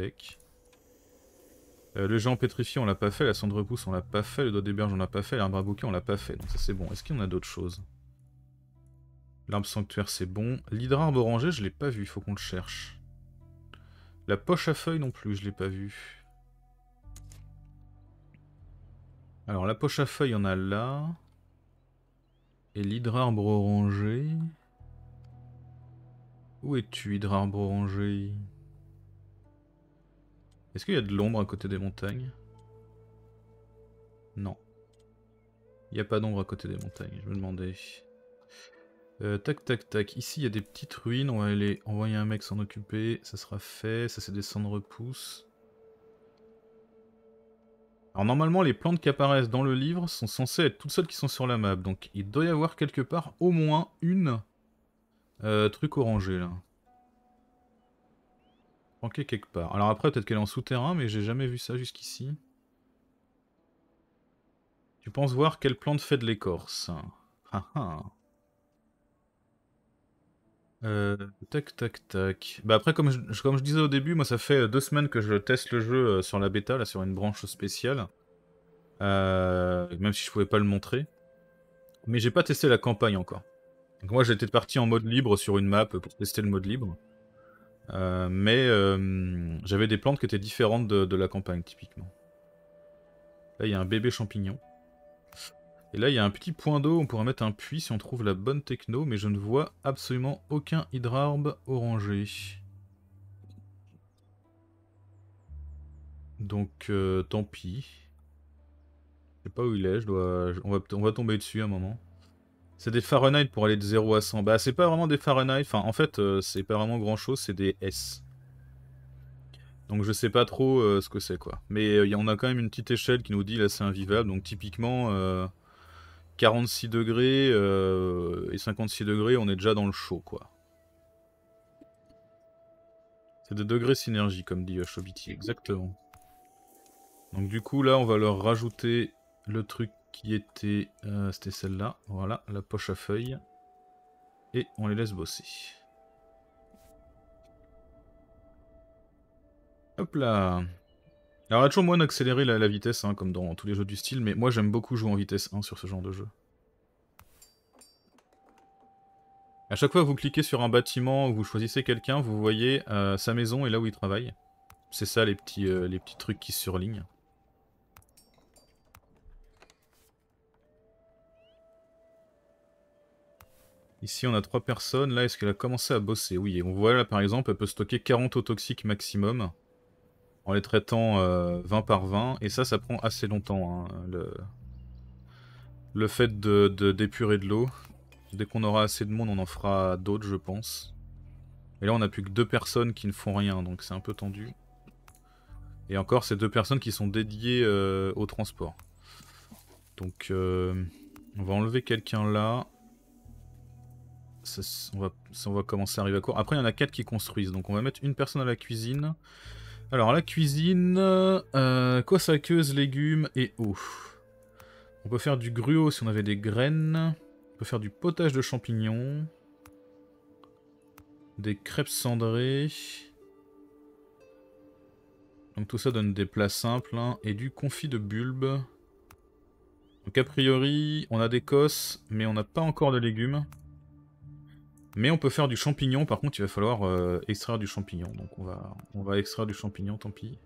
Euh, le géant pétrifié, on l'a pas fait. La cendre repousse, on l'a pas fait. Le doigt des berges, on l'a pas fait. L'arbre à bouquet, on l'a pas fait. Donc ça c'est bon. Est-ce qu'il y en a d'autres choses? L'arbre sanctuaire, c'est bon. L'hydrarbe orangé, je l'ai pas vu. Il faut qu'on le cherche. La poche à feuilles non plus, je l'ai pas vue. Alors la poche à feuilles, on a là. Et l'hydrarbre orangé. Où es-tu, hydrarbre orangé? Est-ce qu'il y a de l'ombre à côté des montagnes? Non. Il n'y a pas d'ombre à côté des montagnes, je me demandais. Euh, tac tac tac, ici il y a des petites ruines, on va aller envoyer un mec s'en occuper, ça sera fait, ça c'est des cendres repousse. Alors normalement les plantes qui apparaissent dans le livre sont censées être toutes celles qui sont sur la map, donc il doit y avoir quelque part au moins une euh, truc orangé là. Ok quelque part. Alors après peut-être qu'elle est en souterrain mais j'ai jamais vu ça jusqu'ici. Tu penses voir quelle plante fait de l'écorce ah, ah. Euh, tac, tac, tac. Bah après, comme je, comme je disais au début, moi ça fait deux semaines que je teste le jeu euh, sur la bêta, là, sur une branche spéciale. Euh, même si je pouvais pas le montrer. Mais j'ai pas testé la campagne encore. Donc moi j'étais parti en mode libre sur une map pour tester le mode libre. mais j'avais des plantes qui étaient différentes de la campagne, typiquement. Là, il y a un bébé champignon. Et là, il y a un petit point d'eau, on pourrait mettre un puits si on trouve la bonne techno, mais je ne vois absolument aucun hydrarbe orangé. Donc, euh, tant pis. Je sais pas où il est, je dois... On, va... on va tomber dessus un moment. C'est des Fahrenheit pour aller de 0 à 100. Bah, c'est pas vraiment des Fahrenheit, enfin, en fait, euh, c'est pas vraiment grand chose, c'est des S. Donc je sais pas trop euh, ce que c'est quoi. Mais en a quand même une petite échelle qui nous dit là c'est invivable. Donc typiquement, 46 degrés euh, et 56 degrés, on est déjà dans le chaud, quoi. C'est des degrés synergie, comme dit Shobiti, exactement. Donc du coup, là, on va leur rajouter le truc qui était... Euh, c'était celle-là, voilà, la poche à feuilles. Et on les laisse bosser. Hop là alors, il a toujours moyen d'accélérer la, vitesse, hein, comme dans tous les jeux du style, mais moi j'aime beaucoup jouer en vitesse 1 sur ce genre de jeu. A chaque fois que vous cliquez sur un bâtiment ou vous choisissez quelqu'un, vous voyez euh, sa maison et là où il travaille. C'est ça les petits, euh, les petits trucs qui se surlignent. Ici on a trois personnes, là est-ce qu'elle a commencé à bosser? Oui, on voit là par exemple, elle peut stocker 40 eaux toxiques maximum en les traitant 20 euh, par 20. Et ça, ça prend assez longtemps. Hein, le... fait de, d'épurer de, l'eau. Dès qu'on aura assez de monde, on en fera d'autres, je pense. Et là, on n'a plus que deux personnes qui ne font rien, donc c'est un peu tendu. Et encore, c'est deux personnes qui sont dédiées euh, au transport. Donc, euh, on va enlever quelqu'un là. on, va, on va commencer à arriver à court. Après, il y en a quatre qui construisent. Donc, on va mettre une personne à la cuisine. Alors, la cuisine, euh, cosaqueuse, légumes et eau. On peut faire du gruau si on avait des graines. On peut faire du potage de champignons. Des crêpes cendrées. Donc tout ça donne des plats simples. Hein, et du confit de bulbe. Donc a priori, on a des cosses, mais on n'a pas encore de légumes. Mais on peut faire du champignon, par contre il va falloir euh, extraire du champignon. Donc on va, extraire du champignon, tant pis.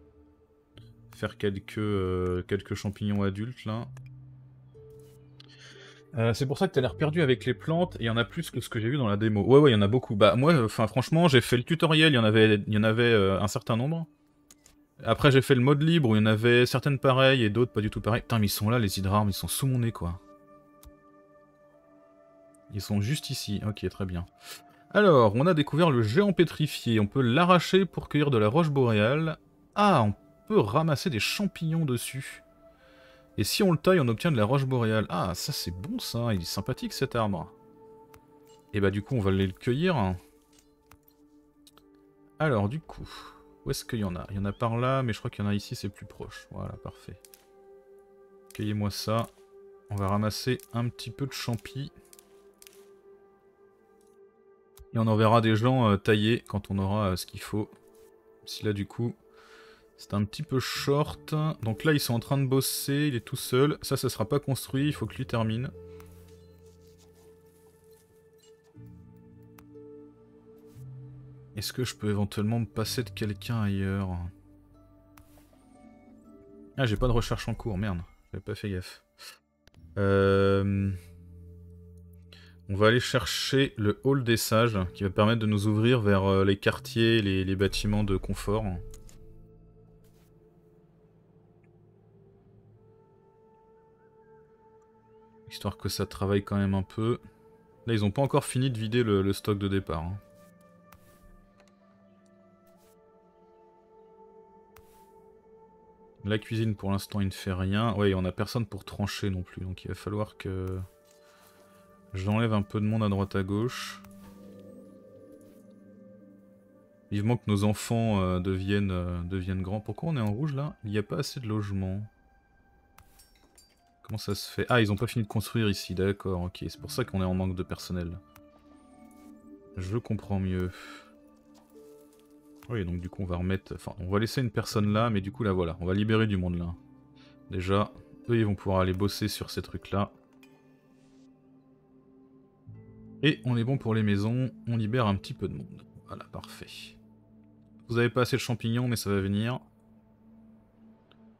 Faire quelques, euh, champignons adultes là. Euh, c'est pour ça que t'as l'air perdu avec les plantes, et il y en a plus que ce que j'ai vu dans la démo. Ouais ouais, il y en a beaucoup. Bah moi, enfin franchement, j'ai fait le tutoriel, il y en avait, y en avait un certain nombre. Après, j'ai fait le mode libre où il y en avait certaines pareilles et d'autres pas du tout pareilles. Putain, mais ils sont là, les hydrarmes, ils sont sous mon nez, quoi. Ils sont juste ici. Ok, très bien. Alors, on a découvert le géant pétrifié. On peut l'arracher pour cueillir de la roche boréale. Ah, on peut ramasser des champignons dessus. Et si on le taille, on obtient de la roche boréale. Ah, ça c'est bon ça, il est sympathique cet arbre. Et bah du coup, on va aller le cueillir. Alors du coup, où est-ce qu'il y en a? Il y en a par là, mais je crois qu'il y en a ici, c'est plus proche. Voilà, parfait. Cueillez-moi ça. On va ramasser un petit peu de champi. Et on enverra des gens euh, tailler quand on aura euh, ce qu'il faut. Si là du coup, c'est un petit peu short. Donc là ils sont en train de bosser, il est tout seul. Ça, ça sera pas construit, il faut que lui termine. Est-ce que je peux éventuellement me passer de quelqu'un ailleurs? Ah, j'ai pas de recherche en cours, merde. J'avais pas fait gaffe. Euh... On va aller chercher le hall des sages, qui va permettre de nous ouvrir vers euh, les quartiers, les, bâtiments de confort. Histoire que ça travaille quand même un peu. Là, ils ont pas encore fini de vider le, stock de départ. Hein. La cuisine, pour l'instant, il ne fait rien. Ouais, on a personne pour trancher non plus, donc il va falloir que... J'enlève un peu de monde à droite à gauche. Vivement que nos enfants euh, deviennent, euh, deviennent grands. Pourquoi on est en rouge là? Il n'y a pas assez de logements. Comment ça se fait? Ah, ils ont pas fini de construire ici, d'accord, ok. C'est pour ça qu'on est en manque de personnel. Je comprends mieux. Oui, donc du coup on va remettre... Enfin, on va laisser une personne là, mais du coup là voilà, on va libérer du monde là. Déjà, eux ils vont pouvoir aller bosser sur ces trucs là. Et on est bon pour les maisons, on libère un petit peu de monde. Voilà, parfait. Vous avez pas assez de champignons, mais ça va venir.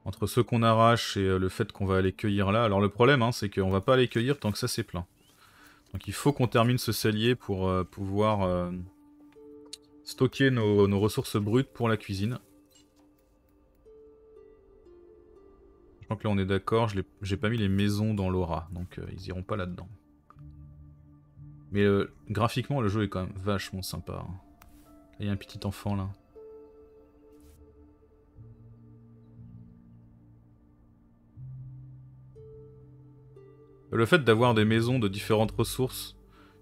Entre ceux qu'on arrache et euh, le fait qu'on va aller cueillir là. Alors le problème, hein, c'est qu'on va pas aller cueillir tant que ça c'est plein. Donc il faut qu'on termine ce cellier pour euh, pouvoir euh, stocker nos, ressources brutes pour la cuisine. Je crois que là on est d'accord, j'ai pas mis les maisons dans l'aura, donc ils iront pas là-dedans. Mais euh, graphiquement, le jeu est quand même vachement sympa. Hein. Il y a un petit enfant là. Le fait d'avoir des maisons de différentes ressources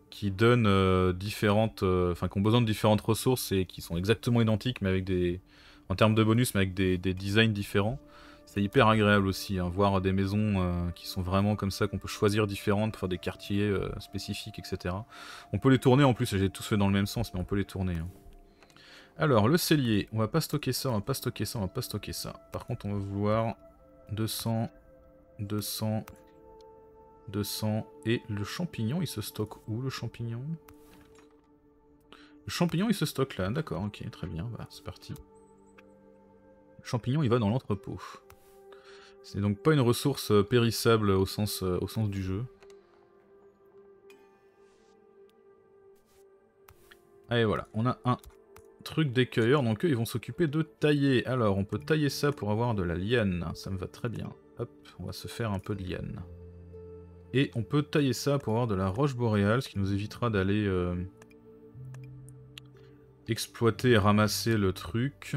qui donnent euh, différentes, euh, enfin qui ont besoin de différentes ressources et qui sont exactement identiques mais avec des, en termes de bonus mais avec des designs différents, c'est hyper agréable aussi, hein, voir des maisons euh, qui sont vraiment comme ça, qu'on peut choisir différentes pour faire des quartiers euh, spécifiques, etc. On peut les tourner en plus, j'ai tous fait dans le même sens, mais on peut les tourner. Hein. Alors, le cellier, on va pas stocker ça, on va pas stocker ça, on va pas stocker ça. Par contre, on va vouloir 200, 200, 200, et le champignon, il se stocke où le champignon? Le champignon, il se stocke là, d'accord, ok, très bien, bah, c'est parti. Le champignon, il va dans l'entrepôt. C'est donc pas une ressource euh, périssable au sens, euh, au sens du jeu. Allez voilà, on a un truc d'écueilleur, donc eux ils vont s'occuper de tailler. Alors on peut tailler ça pour avoir de la liane, ça me va très bien. Hop, on va se faire un peu de liane. Et on peut tailler ça pour avoir de la roche boréale, ce qui nous évitera d'aller euh, exploiter et ramasser le truc.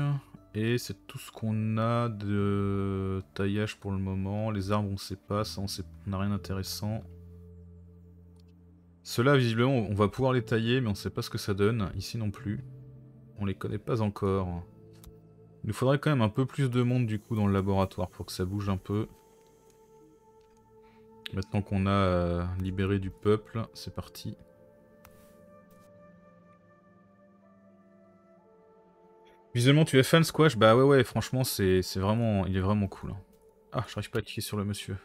Et c'est tout ce qu'on a de taillage pour le moment. Les arbres, on sait pas, ça, on n'a rien d'intéressant. Ceux-là, visiblement, on va pouvoir les tailler, mais on sait pas ce que ça donne. Ici non plus. On les connaît pas encore. Il nous faudrait quand même un peu plus de monde, du coup, dans le laboratoire pour que ça bouge un peu. Maintenant qu'on a euh, libéré du peuple, c'est parti. Visuellement, tu es fan Squash? Bah ouais, ouais, franchement, c'est vraiment... Il est vraiment cool. Hein. Ah, j'arrive pas à cliquer sur le monsieur.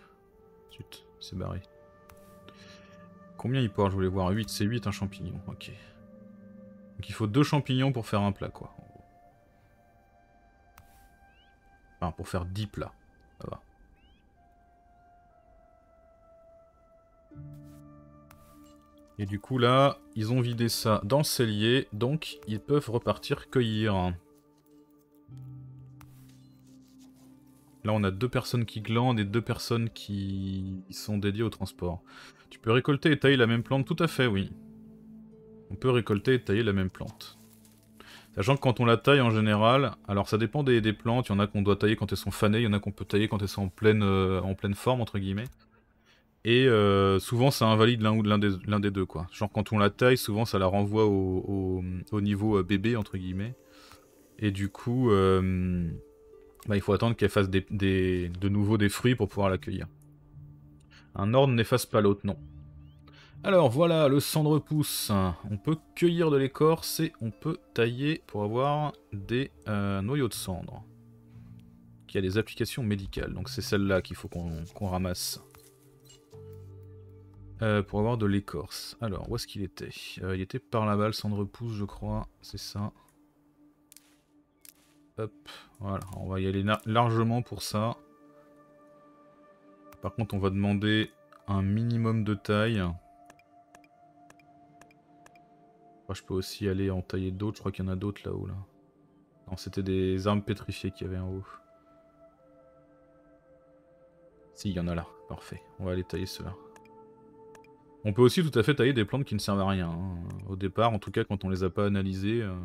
Zut, c'est barré. Combien il porte? Je voulais voir 8, c'est 8 un champignon, ok. Donc il faut deux champignons pour faire un plat, quoi. Enfin, pour faire 10 plats. Ça va. Et du coup là, ils ont vidé ça dans le cellier, donc ils peuvent repartir cueillir. Là, on a deux personnes qui glandent et deux personnes qui sont dédiées au transport. Tu peux récolter et tailler la même plante? Tout à fait, oui. On peut récolter et tailler la même plante. Sachant que quand on la taille en général, alors ça dépend des, plantes, il y en a qu'on doit tailler quand elles sont fanées, il y en a qu'on peut tailler quand elles sont en pleine, euh, forme, entre guillemets. Et euh, souvent ça invalide l'un ou l'un des, des, deux, quoi. Genre quand on la taille, souvent ça la renvoie au, niveau euh, bébé, entre guillemets. Et du coup, bah, il faut attendre qu'elle fasse de nouveau des fruits pour pouvoir l'accueillir. Un ordre n'efface pas l'autre, non. Alors voilà, le cendre pousse. On peut cueillir de l'écorce et on peut tailler pour avoir des euh, noyaux de cendre. Qui a des applications médicales. Donc c'est celle-là qu'il faut qu'on ramasse. Euh, pour avoir de l'écorce. Alors, où est-ce qu'il était? Euh, Il était par là-bas, le cendre pousse, je crois. C'est ça. Hop, voilà. On va y aller largement pour ça. Par contre, on va demander un minimum de taille je peux aussi aller en tailler d'autres. Je crois qu'il y en a d'autres là-haut. Là. Non, c'était des armes pétrifiées qu'il y avait en haut. Si, il y en a là. Parfait. On va aller tailler cela. On peut aussi tout à fait tailler des plantes qui ne servent à rien. Hein. Au départ, en tout cas, quand on les a pas analysées. Euh.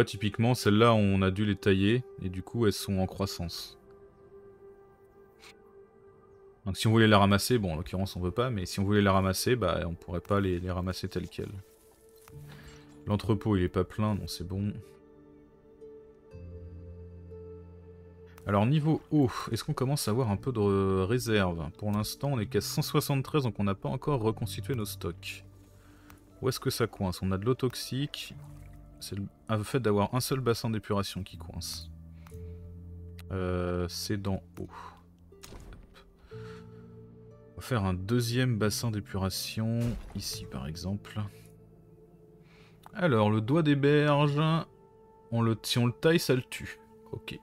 Tu typiquement, celles-là, on a dû les tailler. Et du coup, elles sont en croissance. Donc si on voulait la ramasser, bon en l'occurrence on veut pas, mais si on voulait la ramasser, bah on pourrait pas les, ramasser telles quelles. L'entrepôt il est pas plein, donc c'est bon. Alors niveau eau, est-ce qu'on commence à avoir un peu de réserve? Pour l'instant on est qu'à 173 donc on n'a pas encore reconstitué nos stocks. Où est-ce que ça coince? On a de l'eau toxique. C'est le fait d'avoir un seul bassin d'épuration qui coince. Euh, c'est dans eau. On va faire un deuxième bassin d'épuration, ici par exemple. Alors, le doigt des berges, si on le taille, ça le tue. Ok.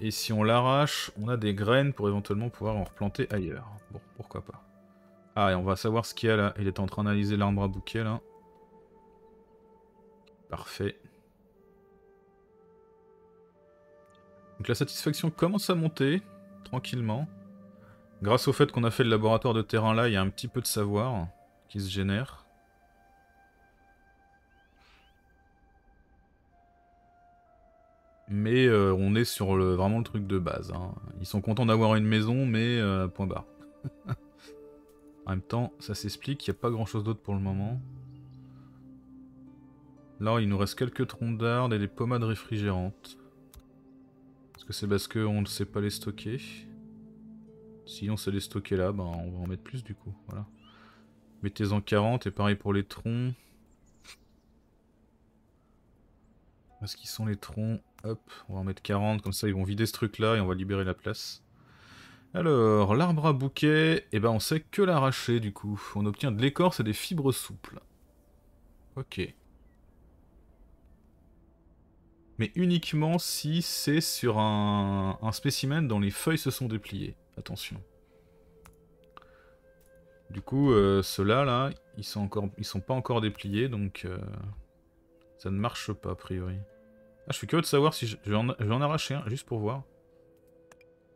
Et si on l'arrache, on a des graines pour éventuellement pouvoir en replanter ailleurs. Bon, pourquoi pas. Ah, et on va savoir ce qu'il y a là. Il est en train d'analyser l'arbre à bouquet là. Parfait. Donc la satisfaction commence à monter, tranquillement. Grâce au fait qu'on a fait le laboratoire de terrain là, il y a un petit peu de savoir qui se génère. Mais euh, on est sur vraiment le truc de base. Hein. Ils sont contents d'avoir une maison, mais euh, point barre. en même temps, ça s'explique, il n'y a pas grand chose d'autre pour le moment. Là, il nous reste quelques troncs d'arbres et des pommades réfrigérantes. Est-ce que c'est parce qu'on ne sait pas les stocker si on se les stocker là, ben on va en mettre plus du coup. Voilà. Mettez-en 40 et pareil pour les troncs. Est-ce qu'ils sont les troncs? Hop, on va en mettre 40, comme ça ils vont vider ce truc là et on va libérer la place. Alors, l'arbre à bouquet, et eh ben on sait que l'arracher du coup. On obtient de l'écorce et des fibres souples. Ok. Mais uniquement si c'est sur un, spécimen dont les feuilles se sont dépliées. Attention. Du coup, euh, ceux-là, là, ils sont sont pas encore dépliés, donc euh, ça ne marche pas a priori. Ah, je suis curieux de savoir si je, vais, en, arracher un, juste pour voir.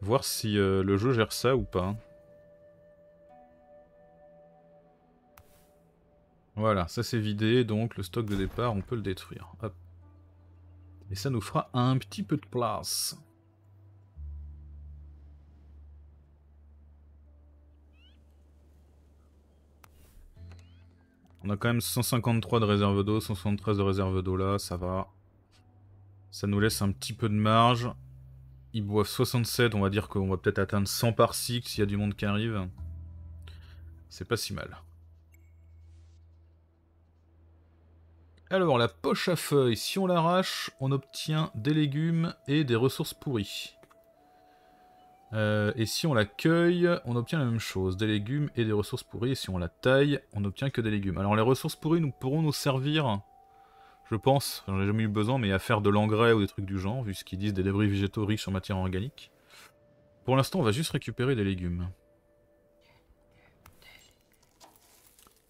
Voir si euh, le jeu gère ça ou pas. Voilà, ça c'est vidé, donc le stock de départ, on peut le détruire. Et ça nous fera un petit peu de place. On a quand même 153 de réserve d'eau, 173 de réserve d'eau là, ça va. Ça nous laisse un petit peu de marge. Ils boivent 67, on va dire qu'on va peut-être atteindre 100 par cycle s'il y a du monde qui arrive. C'est pas si mal. Alors, la poche à feuilles, si on l'arrache, on obtient des légumes et des ressources pourries. Euh, et si on la cueille, on obtient la même chose, des légumes et des ressources pourries. Et si on la taille, on n'obtient que des légumes. Alors les ressources pourries nous pourront nous servir, je pense, j'en ai jamais eu besoin, mais à faire de l'engrais ou des trucs du genre, vu ce qu'ils disent des débris végétaux riches en matière organique. Pour l'instant, on va juste récupérer des légumes.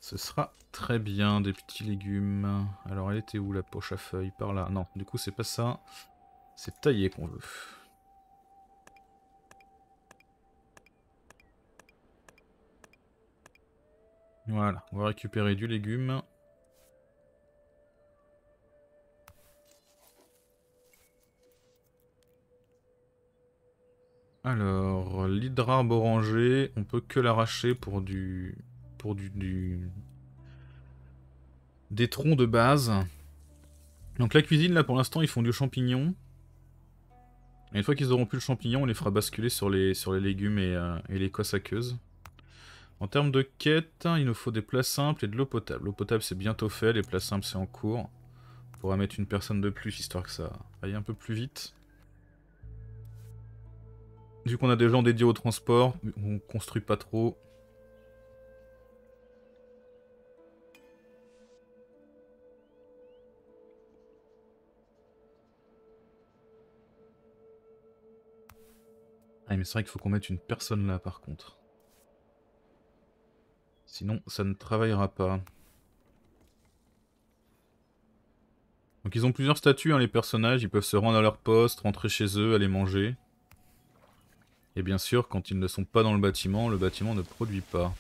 Ce sera très bien des petits légumes. Alors elle était où la poche à feuilles? Par là. Non, du coup c'est pas ça. C'est taillé qu'on veut. Voilà, on va récupérer du légume. Alors, l'hydrarbe orangé, on peut que l'arracher pour du... pour du... des troncs de base. Donc la cuisine, là, pour l'instant, ils font du champignon. Et une fois qu'ils auront plus le champignon, on les fera basculer sur les, légumes et, euh, et les aqueuses. En termes de quête, il nous faut des plats simples et de l'eau potable. L'eau potable, c'est bientôt fait, les plats simples, c'est en cours. On pourra mettre une personne de plus, histoire que ça aille un peu plus vite. Vu qu'on a des gens dédiés au transport, on construit pas trop. Ah mais c'est vrai qu'il faut qu'on mette une personne là par contre. Sinon ça ne travaillera pas. Donc ils ont plusieurs statuts hein, les personnages, ils peuvent se rendre à leur poste, rentrer chez eux, aller manger. Et bien sûr, quand ils ne sont pas dans le bâtiment, le bâtiment ne produit pas.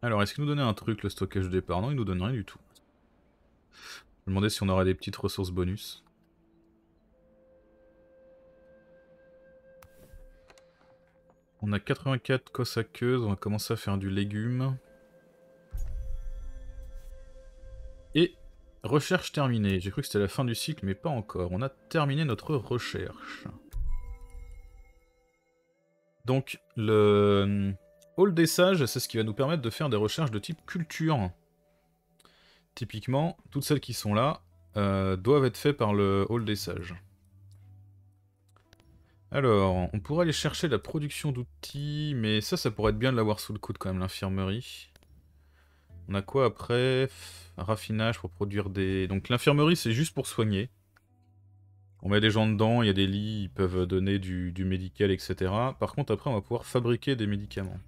Alors, est-ce qu'il nous donnait un truc, le stockage de départ Non, il nous donne rien du tout. Je me demandais si on aurait des petites ressources bonus. On a 84 cossaqueuses, on va commencer à faire du légume. Et recherche terminée. J'ai cru que c'était la fin du cycle, mais pas encore. On a terminé notre recherche. Donc le Hall des Sages, c'est ce qui va nous permettre de faire des recherches de type culture. Typiquement, toutes celles qui sont là euh, doivent être faites par le Hall des Sages. Alors, on pourrait aller chercher la production d'outils, mais ça, ça pourrait être bien de l'avoir sous le coude quand même, l'infirmerie. On a quoi après? Raffinage pour produire des... Donc l'infirmerie, c'est juste pour soigner. On met des gens dedans, il y a des lits, ils peuvent donner du, médical, etc. Par contre, après, on va pouvoir fabriquer des médicaments.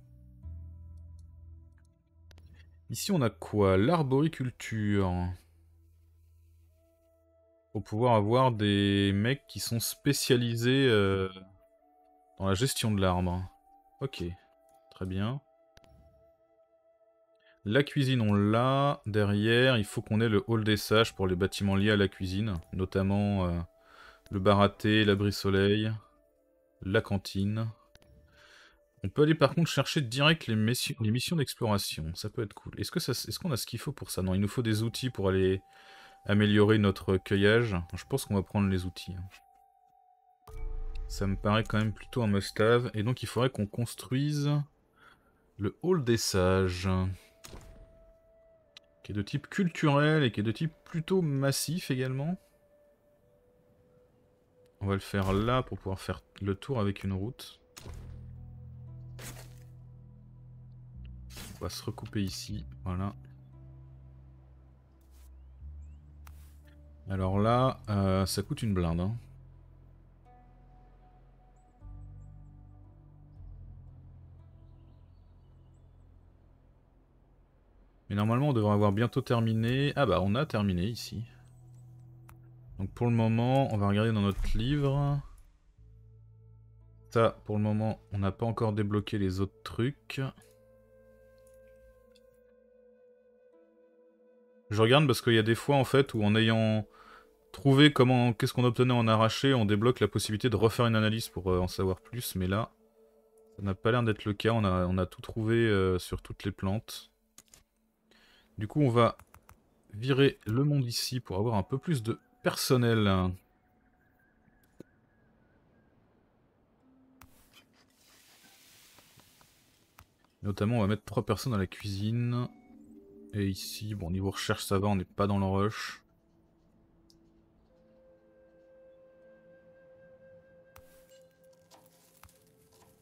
Ici, on a quoi? L'arboriculture. Pour pouvoir avoir des mecs qui sont spécialisés euh, dans la gestion de l'arbre. Ok, très bien. La cuisine, on l'a. Derrière, il faut qu'on ait le hall des sages pour les bâtiments liés à la cuisine. Notamment... Euh, le bar à l'abri soleil, la cantine. On peut aller par contre chercher direct les, missions d'exploration, ça peut être cool. Est-ce qu'on est qu'on a ce qu'il faut pour ça? Non, il nous faut des outils pour aller améliorer notre cueillage. Je pense qu'on va prendre les outils. Hein. Ça me paraît quand même plutôt un must-have. Et donc il faudrait qu'on construise le hall des sages. Qui est de type culturel et qui est de type plutôt massif également. On va le faire là pour pouvoir faire le tour avec une route. On va se recouper ici, voilà. Alors là, euh, ça coûte une blinde. Hein. Mais normalement on devrait avoir bientôt terminé. Ah bah on a terminé ici. Donc pour le moment, on va regarder dans notre livre. Ça, pour le moment, on n'a pas encore débloqué les autres trucs. Je regarde parce qu'il y a des fois en fait où en ayant trouvé comment qu'est-ce qu'on obtenait en arraché, on débloque la possibilité de refaire une analyse pour euh, en savoir plus, mais là, ça n'a pas l'air d'être le cas, on a, on a tout trouvé euh, sur toutes les plantes. Du coup, on va virer le monde ici pour avoir un peu plus de personnel. Notamment, on va mettre trois personnes à la cuisine. Et ici, bon, niveau recherche, ça va, on n'est pas dans le rush.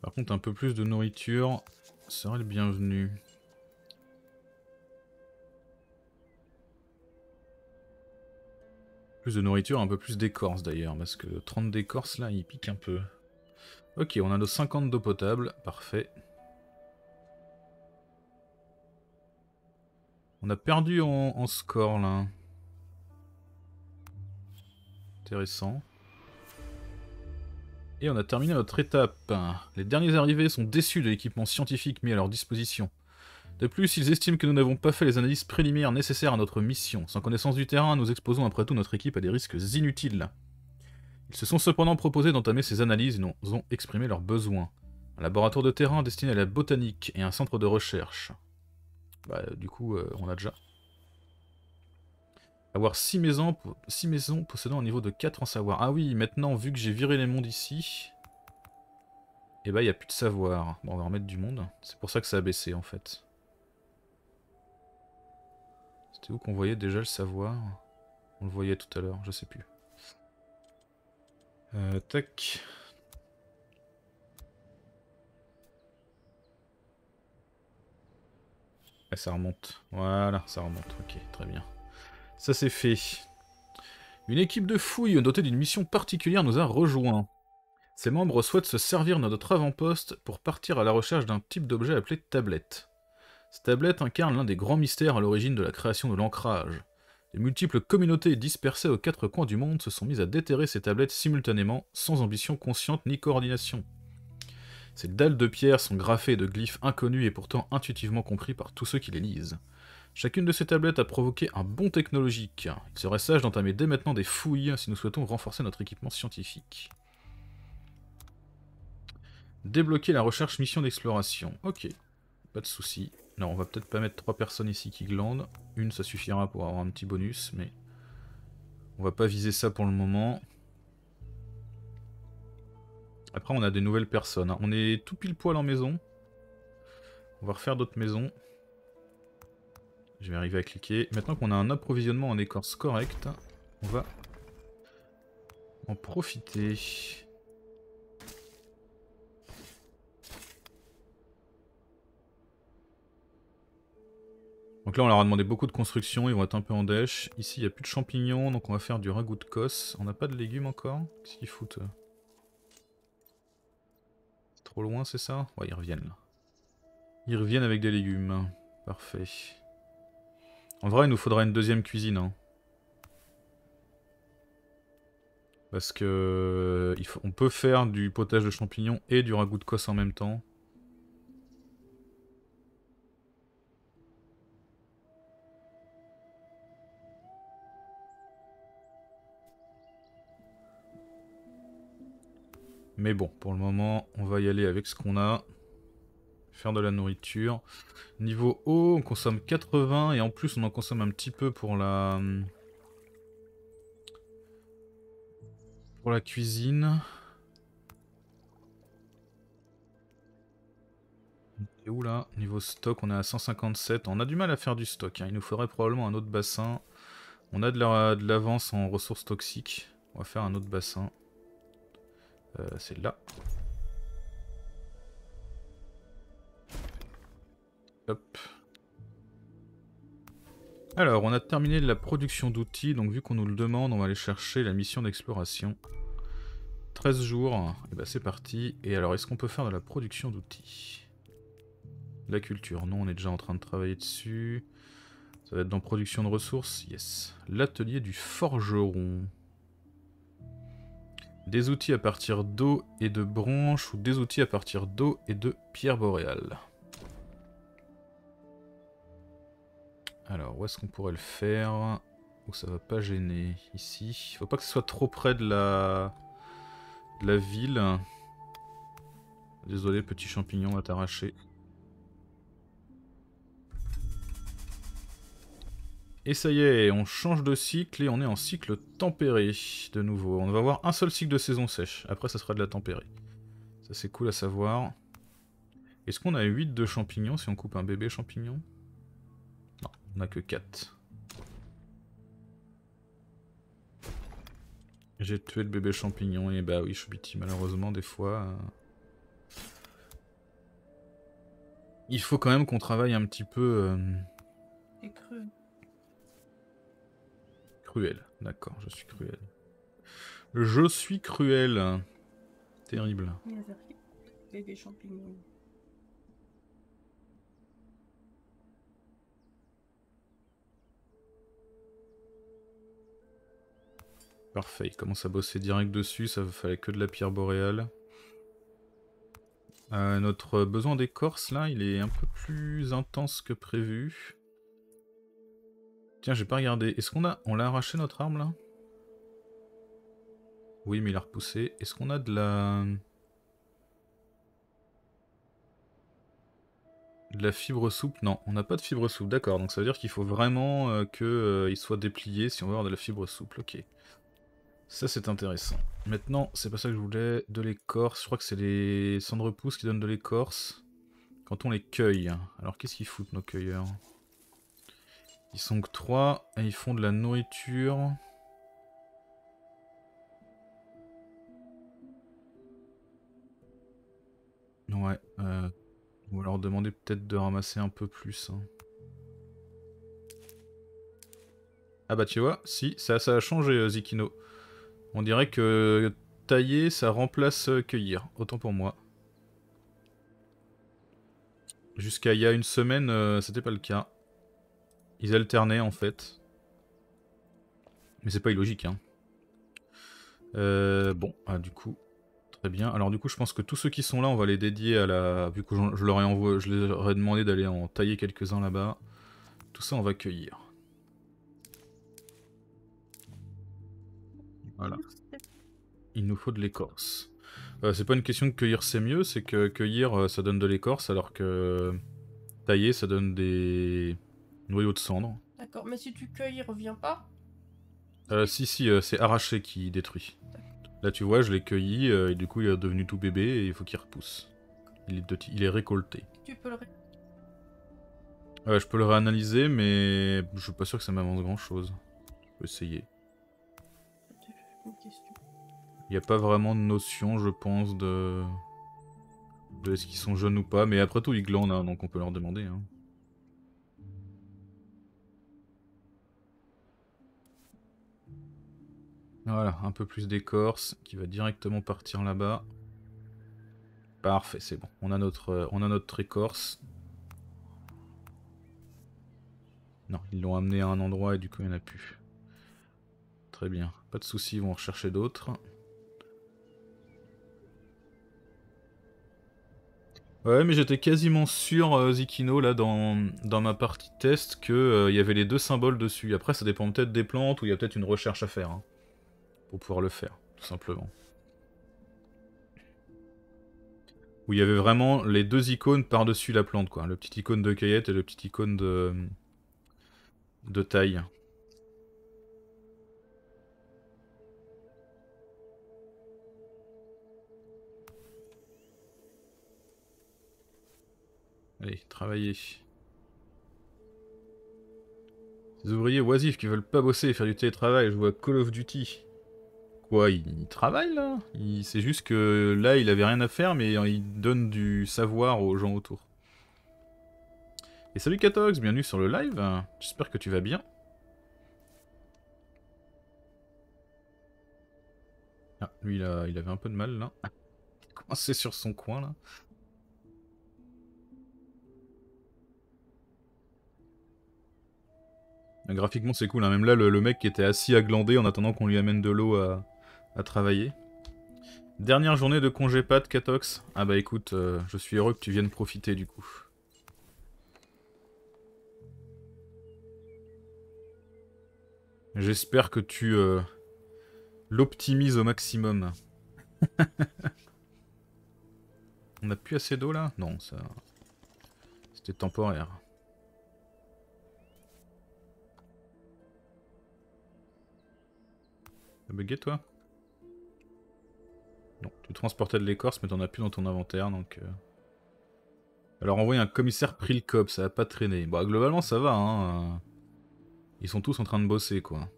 Par contre, un peu plus de nourriture serait le bienvenu. Plus de nourriture, un peu plus d'écorce d'ailleurs, parce que 30 d'écorce là, il pique un peu. Ok, on a nos 50 d'eau potable, parfait. On a perdu en, score là. Intéressant. Et on a terminé notre étape. Les derniers arrivés sont déçus de l'équipement scientifique mis à leur disposition. De plus, ils estiment que nous n'avons pas fait les analyses préliminaires nécessaires à notre mission. Sans connaissance du terrain, nous exposons après tout notre équipe à des risques inutiles. Ils se sont cependant proposés d'entamer ces analyses et nous ont exprimé leurs besoins. Un laboratoire de terrain destiné à la botanique et un centre de recherche. Bah, du coup, euh, on a déjà. Avoir 6 maisons, six maisons possédant un niveau de 4 en savoir. Ah oui, maintenant, vu que j'ai viré les mondes ici, eh bah, ben, il n'y a plus de savoir. Bon, on va remettre du monde. C'est pour ça que ça a baissé, en fait. C'était où qu'on voyait déjà le savoir? On le voyait tout à l'heure, je sais plus. Euh, tac. Et ça remonte. Voilà, ça remonte. Ok, très bien. Ça c'est fait. Une équipe de fouilles dotée d'une mission particulière nous a rejoints. Ses membres souhaitent se servir de notre avant-poste pour partir à la recherche d'un type d'objet appelé tablette. Cette tablette incarne l'un des grands mystères à l'origine de la création de l'ancrage. Les multiples communautés dispersées aux quatre coins du monde se sont mises à déterrer ces tablettes simultanément, sans ambition consciente ni coordination. Ces dalles de pierre sont graffées de glyphes inconnus et pourtant intuitivement compris par tous ceux qui les lisent. Chacune de ces tablettes a provoqué un bond technologique. Il serait sage d'entamer dès maintenant des fouilles si nous souhaitons renforcer notre équipement scientifique. Débloquer la recherche mission d'exploration. Ok, pas de souci. Non, on va peut-être pas mettre trois personnes ici qui glandent. Une, ça suffira pour avoir un petit bonus, mais... On va pas viser ça pour le moment. Après, on a des nouvelles personnes. Hein. On est tout pile poil en maison. On va refaire d'autres maisons. Je vais arriver à cliquer. Maintenant qu'on a un approvisionnement en écorce correct, on va en profiter. Donc là, on leur a demandé beaucoup de construction, ils vont être un peu en dèche. Ici, il n'y a plus de champignons, donc on va faire du ragoût de cosse. On n'a pas de légumes encore Qu'est-ce qu'ils foutent trop loin, c'est ça? Ouais, ils reviennent là. Ils reviennent avec des légumes. Parfait. En vrai, il nous faudra une deuxième cuisine. Hein. Parce que... Euh, on peut faire du potage de champignons et du ragoût de cosse en même temps. Mais bon, pour le moment, on va y aller avec ce qu'on a. Faire de la nourriture. Niveau eau, on consomme 80 et en plus on en consomme un petit peu pour la... Pour la cuisine. Et où là? Niveau stock, on est à 157. On a du mal à faire du stock. Hein. Il nous faudrait probablement un autre bassin. On a de l'avance la, de en ressources toxiques. On va faire un autre bassin. Euh, c'est là. Hop. Alors, on a terminé la production d'outils, donc vu qu'on nous le demande, on va aller chercher la mission d'exploration. 13 jours, et bah c'est parti. Et alors, est-ce qu'on peut faire de la production d'outils? La culture, non, on est déjà en train de travailler dessus. Ça va être dans production de ressources, yes. L'atelier du forgeron. Des outils à partir d'eau et de branches ou des outils à partir d'eau et de pierres boréales. Alors, où est-ce qu'on pourrait le faire? Où ça va pas gêner? Ici. Faut pas que ce soit trop près de la, la ville. Désolé, petit champignon va t'arracher. Et ça y est, on change de cycle et on est en cycle tempéré de nouveau. On va avoir un seul cycle de saison sèche, après ça sera de la tempérée. Ça c'est cool à savoir. Est-ce qu'on a 8 de champignons si on coupe un bébé champignon? Non, on a que 4. J'ai tué le bébé champignon et bah oui, Shobiti, malheureusement des fois... Euh, il faut quand même qu'on travaille un petit peu... Euh, Cruel, d'accord, je suis cruel. Je suis cruel. Terrible. Parfait, il commence à bosser direct dessus, ça fallait que de la pierre boréale. Euh, notre besoin d'écorce là, il est un peu plus intense que prévu. Tiens, j'ai pas regardé. Est-ce qu'on a... On l'a arraché notre arme là? Oui, mais il a repoussé. Est-ce qu'on a de la... De la fibre souple? Non, on n'a pas de fibre souple, d'accord. Donc ça veut dire qu'il faut vraiment euh, qu'il euh, soit déplié si on veut avoir de la fibre souple, ok. Ça c'est intéressant. Maintenant, c'est pas ça que je voulais, de l'écorce. Je crois que c'est les cendres pousses qui donnent de l'écorce. Quand on les cueille. Alors qu'est-ce qu'ils foutent nos cueilleurs? Ils sont que 3 et ils font de la nourriture. Ouais, euh, on va leur demander peut-être de ramasser un peu plus. hein. Ah bah tu vois, si, ça, ça a changé euh, Zikino. On dirait que tailler, ça remplace euh, cueillir. Autant pour moi. Jusqu'à il y a une semaine, euh, c'était pas le cas. Ils alternaient en fait. Mais c'est pas illogique, hein. Euh, bon, ah, du coup, très bien. Alors du coup, je pense que tous ceux qui sont là, on va les dédier à la... Vu que je, leur ai envoyé, je leur ai demandé d'aller en tailler quelques-uns là-bas. Tout ça, on va cueillir. Voilà. Il nous faut de l'écorce. Euh, c'est pas une question de cueillir c'est mieux, c'est que cueillir euh, ça donne de l'écorce alors que tailler ça donne des noyaux de cendre. D'accord, mais si tu cueilles, il revient pas Euh, si si, euh, c'est arraché qui détruit. Là tu vois, je l'ai cueilli euh, et du coup il est devenu tout bébé et il faut qu'il repousse. Il est, de- il est récolté. Tu peux le ré- Ouais, je peux le réanalyser mais je suis pas sûr que ça m'avance grand chose. Je peux essayer. Il n'y a pas vraiment de notion, je pense, de... de est-ce qu'ils sont jeunes ou pas. Mais après tout, ils glandent, hein, donc on peut leur demander. hein. Voilà, un peu plus d'écorce qui va directement partir là-bas. Parfait, c'est bon. On a notre, euh, on écorce. Non, ils l'ont amené à un endroit et du coup il n'y en a plus. Très bien, pas de soucis, ils vont en rechercher d'autres. Ouais, mais j'étais quasiment sûr, euh, Zikino, là, dans, dans ma partie test, qu'il y avait les deux symboles dessus. Après, ça dépend peut-être des plantes, ou il y a peut-être une recherche à faire, hein, pour pouvoir le faire, tout simplement. Où il y avait vraiment les deux icônes par-dessus la plante, quoi. Le petit icône de cueillette et le petit icône de, de taille. Allez, travaillez. Ces ouvriers oisifs qui veulent pas bosser et faire du télétravail, je vois Call of Duty. Quoi, il, il travaille là C'est juste que là, il avait rien à faire, mais il donne du savoir aux gens autour. Et salut Catox, bienvenue sur le live. J'espère que tu vas bien. Ah, lui, il, avait un peu de mal là. Coincé sur son coin là. Graphiquement c'est cool, hein. même là le, le mec qui était assis à glander en attendant qu'on lui amène de l'eau à, à travailler. Dernière journée de congé pat, Catox. Ah bah écoute, euh, je suis heureux que tu viennes profiter du coup. J'espère que tu euh, l'optimises au maximum. On a plus assez d'eau là? Non, ça... C'était temporaire. T'as bugué toi Non, tu transportais de l'écorce mais t'en as plus dans ton inventaire donc... euh. Alors envoyer un commissaire pris le cop, ça va pas traîner. Bon globalement ça va hein. euh. Ils sont tous en train de bosser quoi.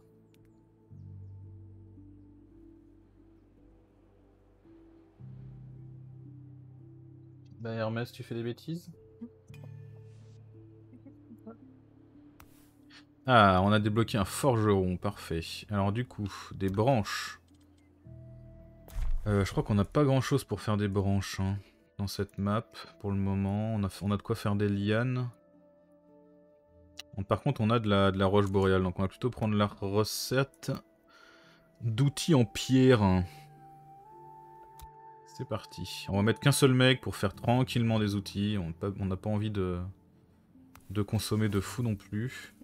Bah Hermès, tu fais des bêtises? Ah, on a débloqué un forgeron, parfait. Alors du coup, des branches. Euh, je crois qu'on n'a pas grand chose pour faire des branches hein, dans cette map pour le moment. On a, de quoi faire des lianes. Par contre, on a de la, roche boréale, donc on va plutôt prendre la recette d'outils en pierre. C'est parti. On va mettre qu'un seul mec pour faire tranquillement des outils. On n'a pas envie de, de consommer de fou non plus.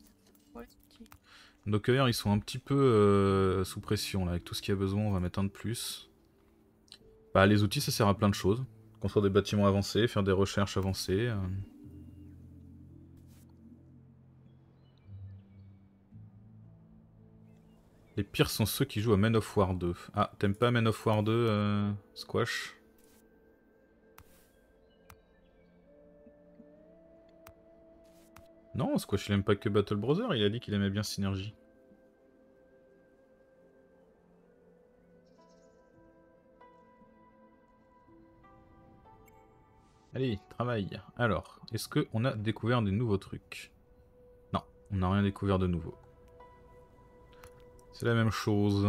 Nos cueilleurs, ils sont un petit peu euh, sous pression là. Avec tout ce qu'il y a besoin, on va mettre un de plus. Bah, les outils, ça sert à plein de choses. Construire des bâtiments avancés, faire des recherches avancées. Euh. Les pires sont ceux qui jouent à Men of War 2. Ah, t'aimes pas Men of War 2, euh, Squash? Non, Squash il aime pas que Battle Brother, il a dit qu'il aimait bien Synergie. Allez, travaille. Alors, est-ce qu'on a découvert des nouveaux trucs? Non, on n'a rien découvert de nouveau. C'est la même chose.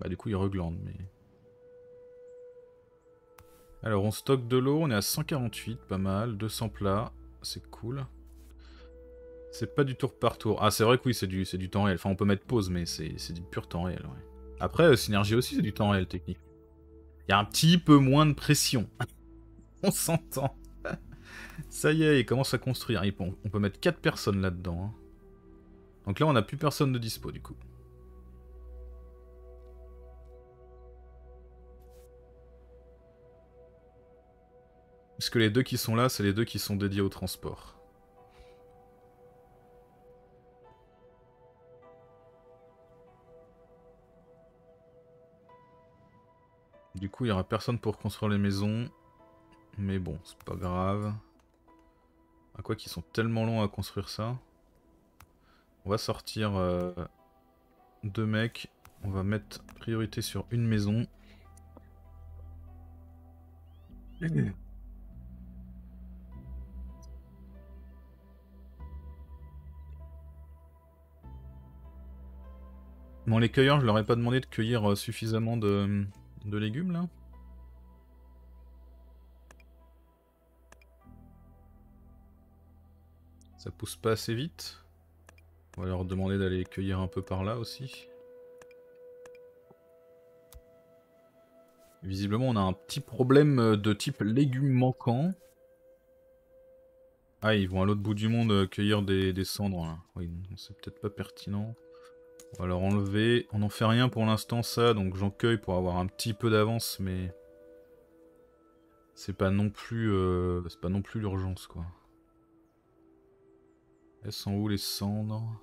Bah du coup il reglande, mais... Alors on stocke de l'eau, on est à 148, pas mal, 200 plats, c'est cool. C'est pas du tour par tour. Ah c'est vrai que oui, c'est du, du temps réel. Enfin on peut mettre pause, mais c'est du pur temps réel, ouais. Après, euh, Synergie aussi, c'est du temps réel technique. Il y a un petit peu moins de pression. on s'entend. Ça y est, il commence à construire. On peut mettre 4 personnes là-dedans. Hein. Donc là, on n'a plus personne de dispo, du coup. Parce que les deux qui sont là, c'est les deux qui sont dédiés au transport? Du coup, il n'y aura personne pour construire les maisons. Mais bon, c'est pas grave. À quoi qu'ils sont tellement longs à construire ça. On va sortir euh, deux mecs. On va mettre priorité sur une maison. Bon, les cueilleurs, je leur ai pas demandé de cueillir euh, suffisamment de, de légumes là Ça pousse pas assez vite. On va leur demander d'aller cueillir un peu par là aussi. Visiblement, on a un petit problème de type légumes manquants. Ah, ils vont à l'autre bout du monde cueillir des, cendres. Là. Oui, c'est peut-être pas pertinent. On va leur enlever. On n'en fait rien pour l'instant, ça. Donc j'en cueille pour avoir un petit peu d'avance, mais... C'est pas non plus... Euh, c'est pas non plus l'urgence, quoi. Elles sont où les cendres?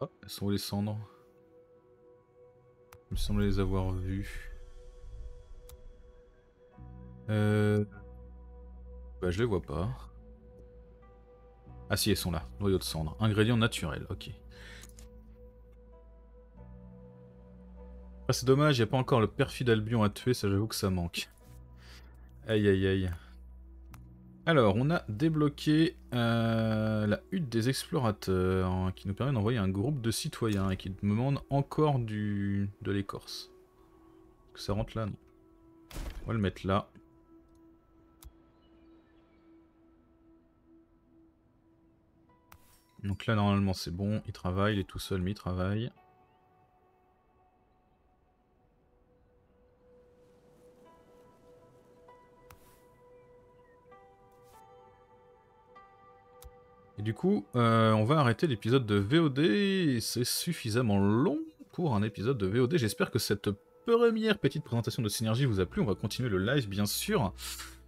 Oh, elles sont où les cendres? Il me semble les avoir vues. Euh... Bah je les vois pas. Ah si, elles sont là. Noyau de cendre. Ingrédient naturel, ok. Ah, c'est dommage, il n'y a pas encore le perfide Albion à tuer, ça j'avoue que ça manque. Aïe aïe aïe. Alors, on a débloqué euh, la hutte des explorateurs, hein, qui nous permet d'envoyer un groupe de citoyens et qui demande encore du de l'écorce. Que ça rentre là, non. On va le mettre là. Donc là, normalement, c'est bon. Il travaille, il est tout seul, mais il travaille. Et du coup, euh, on va arrêter l'épisode de VOD. C'est suffisamment long pour un épisode de VOD. J'espère que cette première petite présentation de Synergie vous a plu. On va continuer le live, bien sûr.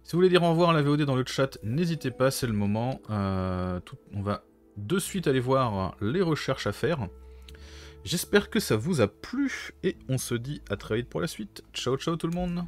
Si vous voulez dire au revoir à la VOD dans le chat, n'hésitez pas, c'est le moment. Euh, on va de suite aller voir les recherches à faire. J'espère que ça vous a plu et on se dit à très vite pour la suite. Ciao ciao tout le monde